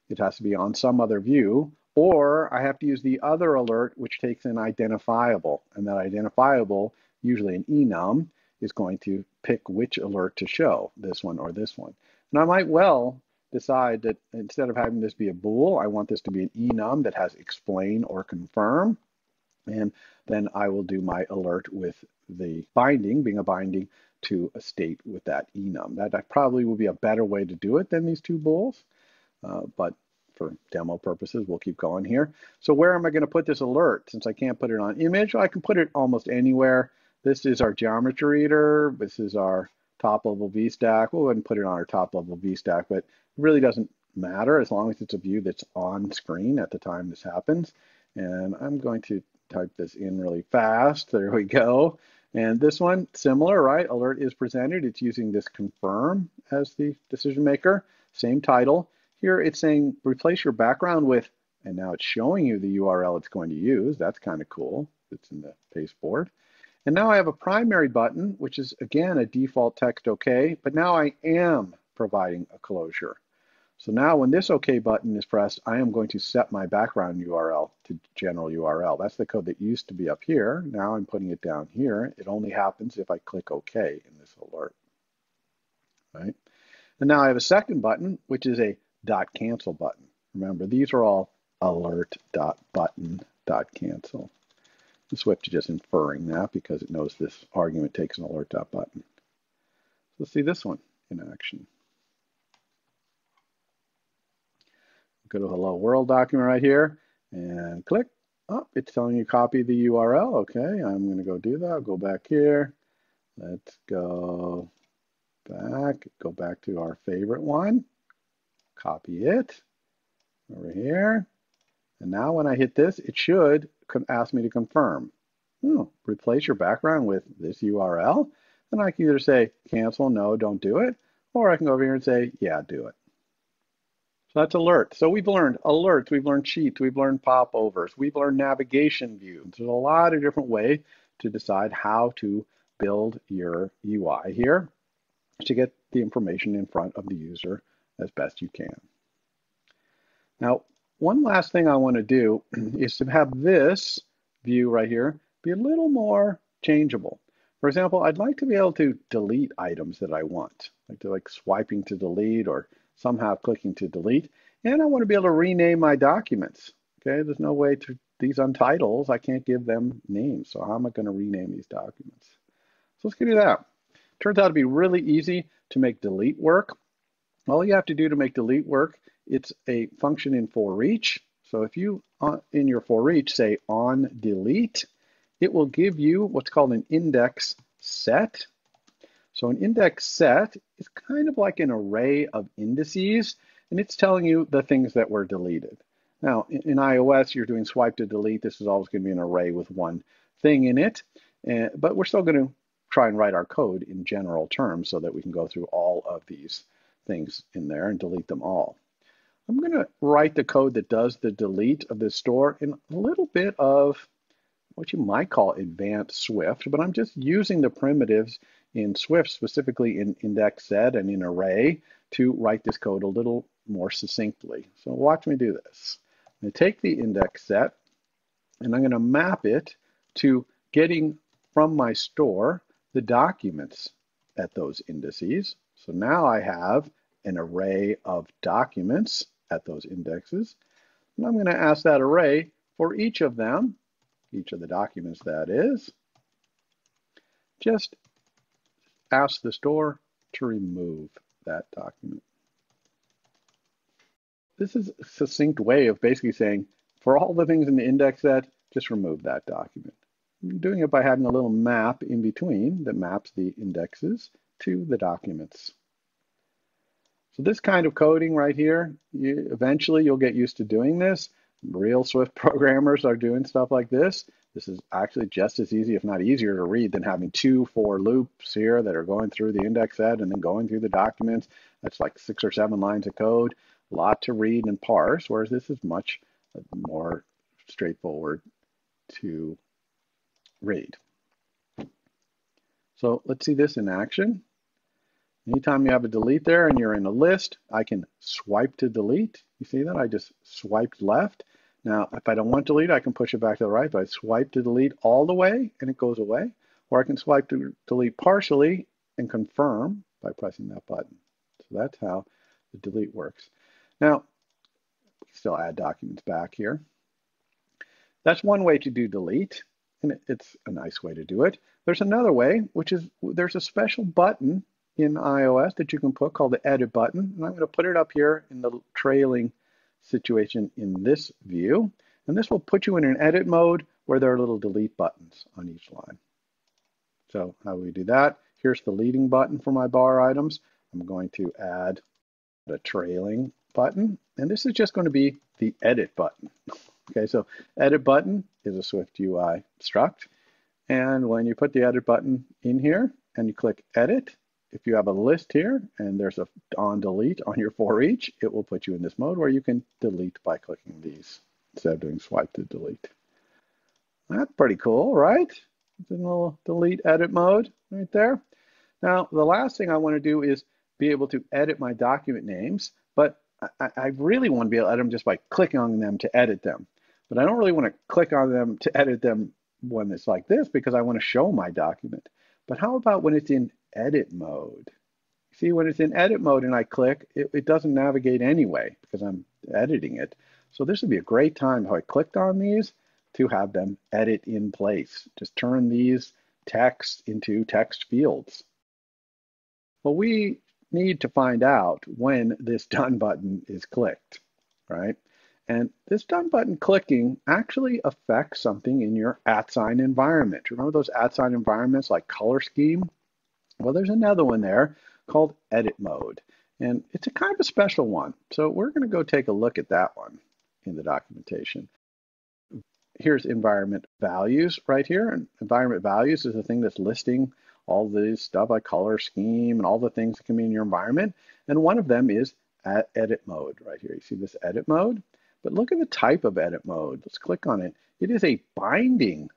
It has to be on some other view, or I have to use the other alert, which takes an identifiable. And that identifiable, usually an enum, is going to pick which alert to show, this one or this one. And I might well decide that instead of having this be a bool, I want this to be an enum that has explain or confirm. And then I will do my alert with the binding, being a binding to a state with that enum. That, probably will be a better way to do it than these two bools, uh, but for demo purposes, we'll keep going here. So where am I going to put this alert? Since I can't put it on image, I can put it almost anywhere. This is our geometry reader. This is our top level VStack. We'll go ahead and put it on our top level VStack, but it really doesn't matter as long as it's a view that's on screen at the time this happens. And I'm going to type this in really fast. There we go. And this one, similar, right? Alert is presented. It's using this confirm as the decision maker. Same title. Here it's saying replace your background with, and now it's showing you the URL it's going to use. That's kind of cool. It's in the pasteboard. And now I have a primary button, which is again a default text OK, but now I am providing a closure. So now when this OK button is pressed, I am going to set my background URL to general URL. That's the code that used to be up here. Now I'm putting it down here. It only happens if I click OK in this alert. Right? And now I have a second button, which is a dot cancel button. Remember, these are all alert dot button dot cancel. Swift is just inferring that because it knows this argument takes an alert dot button. So let's see this one in action. Go to hello world document right here and click. Oh, it's telling you copy the URL. Okay, I'm going to go do that. I'll go back here. Let's go back, go back to our favorite one. Copy it over here. And now when I hit this, it should ask me to confirm. Oh, replace your background with this URL. And I can either say cancel, no, don't do it. Or I can go over here and say, yeah, do it. So that's alert. So we've learned alerts, we've learned sheets, we've learned popovers, we've learned navigation views. There's a lot of different ways to decide how to build your UI here to get the information in front of the user as best you can. Now, one last thing I want to do is to have this view right here be a little more changeable. For example, I'd like to be able to delete items that I want, like to like swiping to delete or somehow clicking to delete. And I want to be able to rename my documents. Okay, there's no way to these untitles, I can't give them names. So how am I going to rename these documents? So let's do that. Turns out to be really easy to make delete work. All you have to do to make delete work, it's a function in for each. So if you, uh, in your for each, say on delete, it will give you what's called an index set. So an index set is kind of like an array of indices, and it's telling you the things that were deleted. Now, in, iOS, you're doing swipe to delete. This is always going to be an array with one thing in it, uh, but we're still going to try and write our code in general terms so that we can go through all of these things in there and delete them all. I'm going to write the code that does the delete of this store in a little bit of what you might call advanced Swift, but I'm just using the primitives in Swift, specifically in index set and in array, to write this code a little more succinctly. So watch me do this. I'm going to take the index set and I'm going to map it to getting from my store the documents at those indices. So now I have an array of documents at those indexes. And I'm going to ask that array for each of them, each of the documents that is, just ask the store to remove that document. This is a succinct way of basically saying, for all the things in the index set, just remove that document. I'm doing it by having a little map in between that maps the indexes to the documents. So this kind of coding right here, you, eventually you'll get used to doing this. Real Swift programmers are doing stuff like this. This is actually just as easy, if not easier to read than having two for loops here that are going through the index set and then going through the documents. That's like six or seven lines of code, a lot to read and parse, whereas this is much more straightforward to read. So let's see this in action. Anytime you have a delete there and you're in a list, I can swipe to delete. You see that? I just swiped left. Now, if I don't want to delete, I can push it back to the right, but I swipe to delete all the way and it goes away. Or I can swipe to delete partially and confirm by pressing that button. So that's how the delete works. Now, still add documents back here. That's one way to do delete, and it's a nice way to do it. There's another way, which is there's a special button in iOS that you can put called the edit button. And I'm going to put it up here in the trailing situation in this view. And this will put you in an edit mode where there are little delete buttons on each line. So how we do that? Here's the leading button for my bar items. I'm going to add a trailing button. And this is just going to be the edit button. Okay, so edit button is a SwiftUI struct. And when you put the edit button in here and you click edit, if you have a list here and there's a on delete on your for each, it will put you in this mode where you can delete by clicking these instead of doing swipe to delete. That's pretty cool, right? It's in a little delete edit mode right there. Now, the last thing I want to do is be able to edit my document names, but I, I really want to be able to edit them just by clicking on them to edit them. But I don't really want to click on them to edit them when it's like this because I want to show my document. But how about when it's in edit mode. See, when it's in edit mode and I click, it, it doesn't navigate anyway because I'm editing it. So this would be a great time if I clicked on these to have them edit in place. Just turn these text into text fields. Well, we need to find out when this done button is clicked, right? And this done button clicking actually affects something in your at sign environment. Remember those at sign environments like color scheme? Well, there's another one there called edit mode. And it's a kind of a special one. So we're going to go take a look at that one in the documentation. Here's environment values right here. And environment values is the thing that's listing all this stuff like color scheme and all the things that can be in your environment. And one of them is edit mode right here. You see this edit mode? But look at the type of edit mode. Let's click on it. It is a binding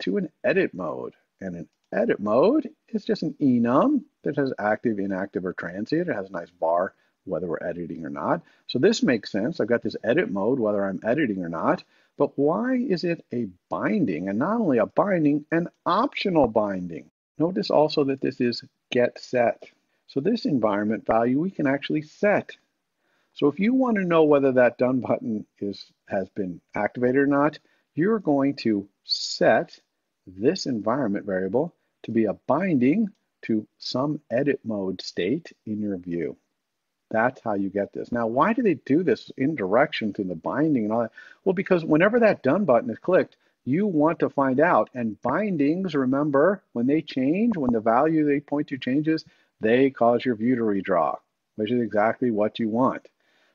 to an edit mode. And an Edit mode is just an enum that has active, inactive, or transient. It has a nice var whether we're editing or not. So this makes sense. I've got this edit mode whether I'm editing or not. But why is it a binding? And not only a binding, an optional binding. Notice also that this is get set. So this environment value we can actually set. So if you want to know whether that done button is has been activated or not, you're going to set this environment variable to be a binding to some edit mode state in your view. That's how you get this. Now, why do they do this in indirection to the binding and all that? Well, because whenever that done button is clicked, you want to find out. And bindings, remember, when they change, when the value they point to changes, they cause your view to redraw, which is exactly what you want.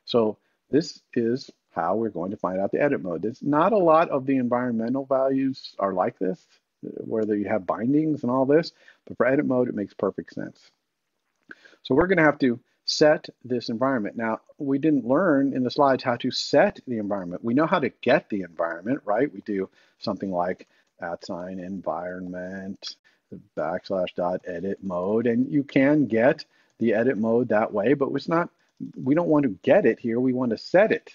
So this is how we're going to find out the edit mode. It's not a lot of the environmental values are like this where you have bindings and all this, but for edit mode, it makes perfect sense. So we're gonna have to set this environment. Now, we didn't learn in the slides how to set the environment. We know how to get the environment, right? We do something like at sign environment backslash dot edit mode, and you can get the edit mode that way, but it's not, we don't want to get it here, we want to set it.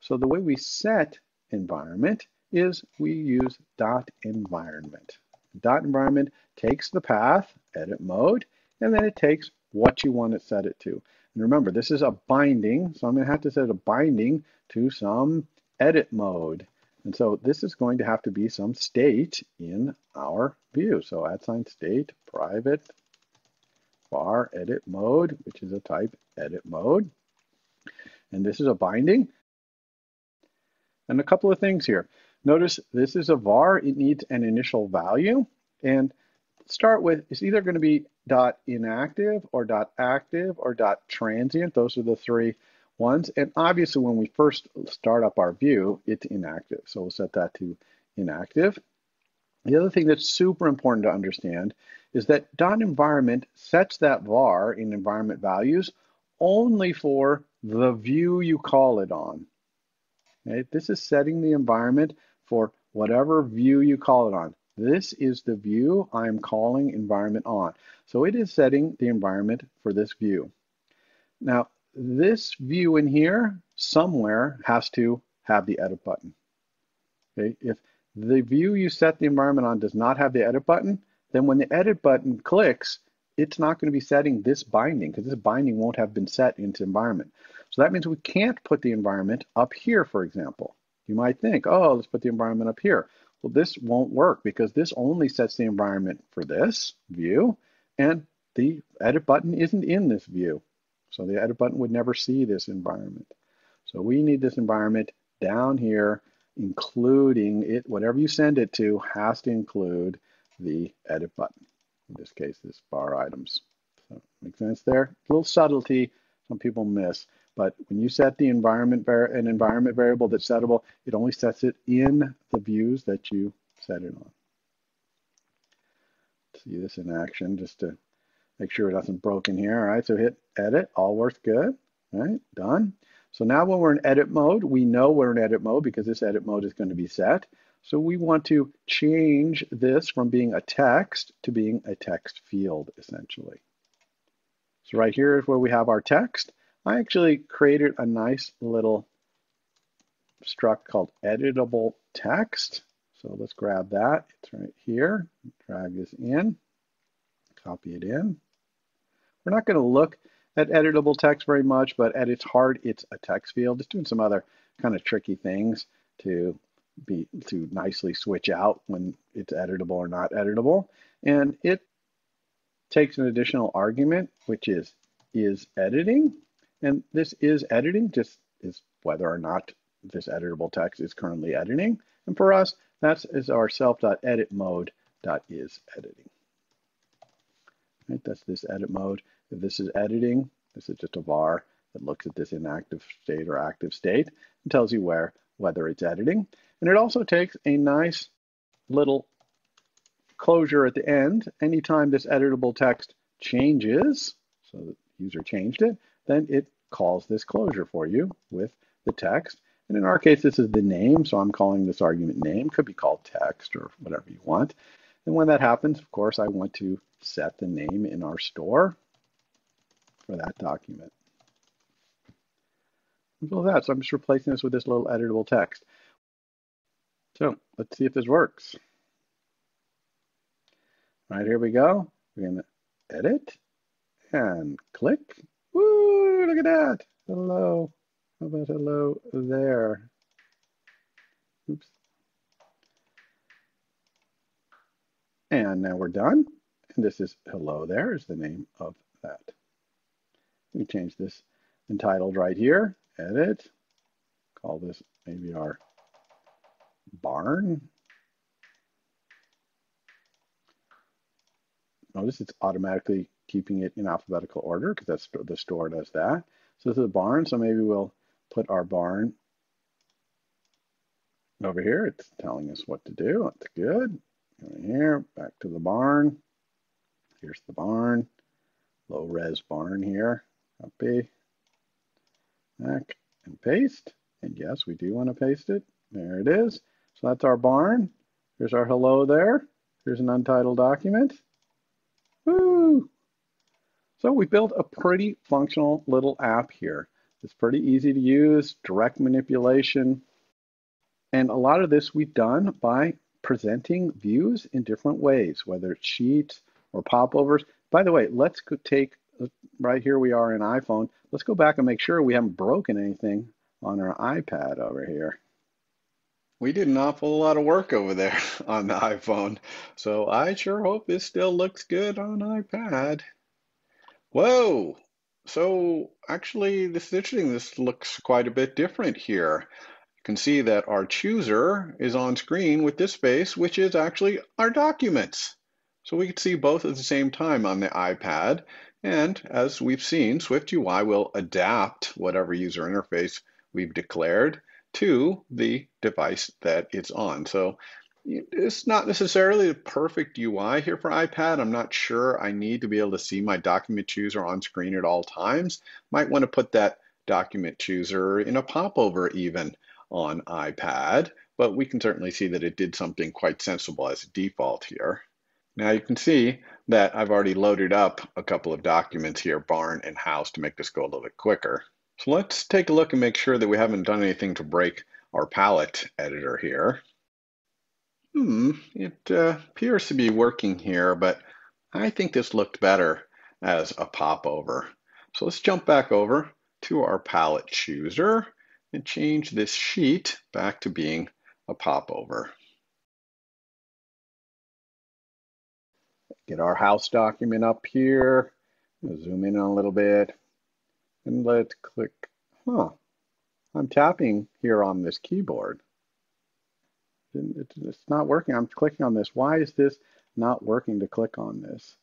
So the way we set environment is we use dot environment. Dot environment takes the path, edit mode, and then it takes what you want to set it to. And remember, this is a binding, so I'm going to have to set a binding to some edit mode. And so this is going to have to be some state in our view. So at sign state private var edit mode, which is a type edit mode. And this is a binding. And a couple of things here. Notice this is a var, it needs an initial value. And start with, it's either going to be dot inactive or dot active or dot transient. Those are the three ones. And obviously when we first start up our view, it's inactive. So we'll set that to inactive. The other thing that's super important to understand is that dot environment sets that var in environment values only for the view you call it on. Okay? This is setting the environment for whatever view you call it on. This is the view I'm calling environment on. So it is setting the environment for this view. Now, this view in here somewhere has to have the edit button. Okay, if the view you set the environment on does not have the edit button, then when the edit button clicks, it's not going to be setting this binding because this binding won't have been set into environment. So that means we can't put the environment up here, for example. You might think, oh, let's put the environment up here. Well, this won't work because this only sets the environment for this view, and the edit button isn't in this view. So the edit button would never see this environment. So we need this environment down here, including it, whatever you send it to has to include the edit button. In this case, this bar items. So make sense there? A little subtlety some people miss. But when you set the environment an environment variable that's settable, it only sets it in the views that you set it on. See this in action just to make sure nothing broken here. All right, so hit edit, all works good. All right, done. So now when we're in edit mode, we know we're in edit mode because this edit mode is going to be set. So we want to change this from being a text to being a text field, essentially. So right here is where we have our text. I actually created a nice little struct called editable text. So let's grab that. It's right here. Drag this in, copy it in. We're not going to look at editable text very much, but at its heart, it's a text field. It's doing some other kind of tricky things to be to nicely switch out when it's editable or not editable. And it takes an additional argument, which is is editing. And this is editing, just is whether or not this editable text is currently editing. And for us, that is our self.edit mode.is editing. Right, that's this edit mode. If this is editing, this is just a var that looks at this inactive state or active state and tells you where whether it's editing. And it also takes a nice little closure at the end. Anytime this editable text changes, so the user changed it, then it calls this closure for you with the text. And in our case, this is the name, so I'm calling this argument name. Could be called text or whatever you want. And when that happens, of course, I want to set the name in our store for that document. Simple that. So I'm just replacing this with this little editable text. So let's see if this works. All right, here we go. We're going to edit and click. Woo, look at that. Hello. How about hello there? Oops. And now we're done. And this is hello there is the name of that. We change this entitled right here, edit, call this maybe our barn. Notice it's automatically keeping it in alphabetical order because that's the store does that. So this is a barn, so maybe we'll put our barn over here. It's telling us what to do. That's good. Over here, back to the barn. Here's the barn. Low res barn here. Copy. Back and paste. And yes, we do want to paste it. There it is. So that's our barn. Here's our hello there. Here's an untitled document. Woo! So we built a pretty functional little app here. It's pretty easy to use, direct manipulation. And a lot of this we've done by presenting views in different ways, whether it's sheets or popovers. By the way, let's go take, right here we are in iPhone. Let's go back and make sure we haven't broken anything on our iPad over here. We did an awful lot of work over there on the iPhone, so I sure hope this still looks good on iPad. Whoa! So actually, this is interesting. This looks quite a bit different here. You can see that our chooser is on screen with this space, which is actually our documents. So we can see both at the same time on the iPad. And as we've seen, SwiftUI will adapt whatever user interface we've declared to the device that it's on. So it's not necessarily the perfect UI here for iPad. I'm not sure I need to be able to see my document chooser on screen at all times. Might want to put that document chooser in a popover even on iPad, but we can certainly see that it did something quite sensible as a default here. Now you can see that I've already loaded up a couple of documents here, barn and house, to make this go a little bit quicker. So let's take a look and make sure that we haven't done anything to break our palette editor here. Hmm, it uh, appears to be working here, but I think this looked better as a popover. So let's jump back over to our palette chooser and change this sheet back to being a popover. Get our house document up here. Zoom in a little bit. And let's click, huh, I'm tapping here on this keyboard. It's not working. I'm clicking on this. Why is this not working to click on this?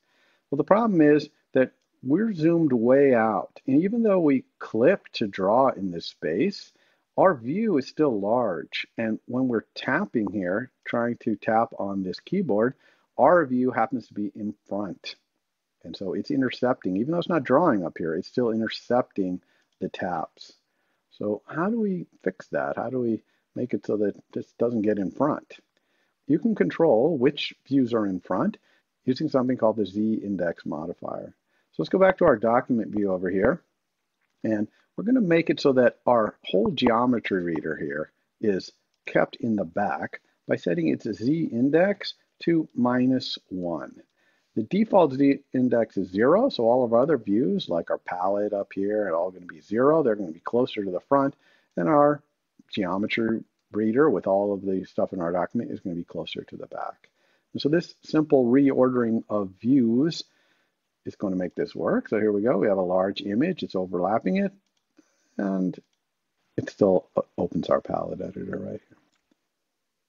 Well, the problem is that we're zoomed way out. And even though we clip to draw in this space, our view is still large. And when we're tapping here, trying to tap on this keyboard, our view happens to be in front. And so it's intercepting, even though it's not drawing up here, it's still intercepting the taps. So how do we fix that? How do we make it so that this doesn't get in front? You can control which views are in front using something called the z-index modifier. So let's go back to our document view over here. And we're going to make it so that our whole geometry reader here is kept in the back by setting its z-index to minus 1. The default z index is 0, so all of our other views, like our palette up here, are all going to be 0. They're going to be closer to the front. And our geometry reader with all of the stuff in our document is going to be closer to the back. And so this simple reordering of views is going to make this work. So here we go. We have a large image. It's overlapping it. And it still opens our palette editor right here.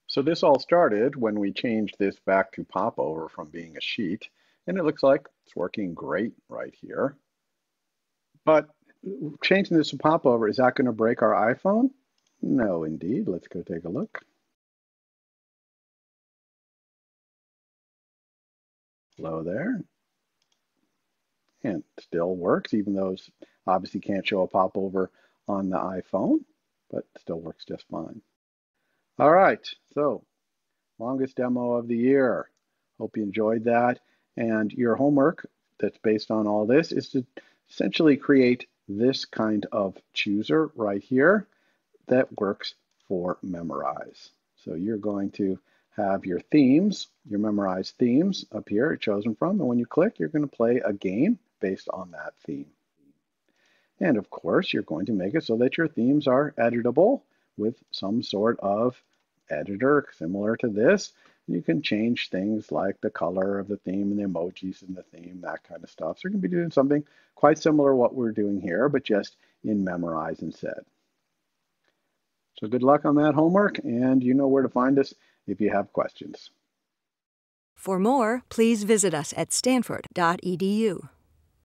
So this all started when we changed this back to popover from being a sheet, and it looks like it's working great right here. But changing this to popover, is that going to break our iPhone? No, indeed. Let's go take a look. Hello there. And still works, even though obviously can't show a popover on the iPhone, but still works just fine. All right, so longest demo of the year. Hope you enjoyed that. And your homework that's based on all this is to essentially create this kind of chooser right here that works for memorize. So you're going to have your themes, your memorized themes up here chosen from. And when you click, you're going to play a game based on that theme. And of course, you're going to make it so that your themes are editable with some sort of editor similar to this. You can change things like the color of the theme and the emojis in the theme, that kind of stuff. So you're going to be doing something quite similar to what we're doing here, but just in Memorize instead. So good luck on that homework, and you know where to find us if you have questions. For more, please visit us at stanford.edu.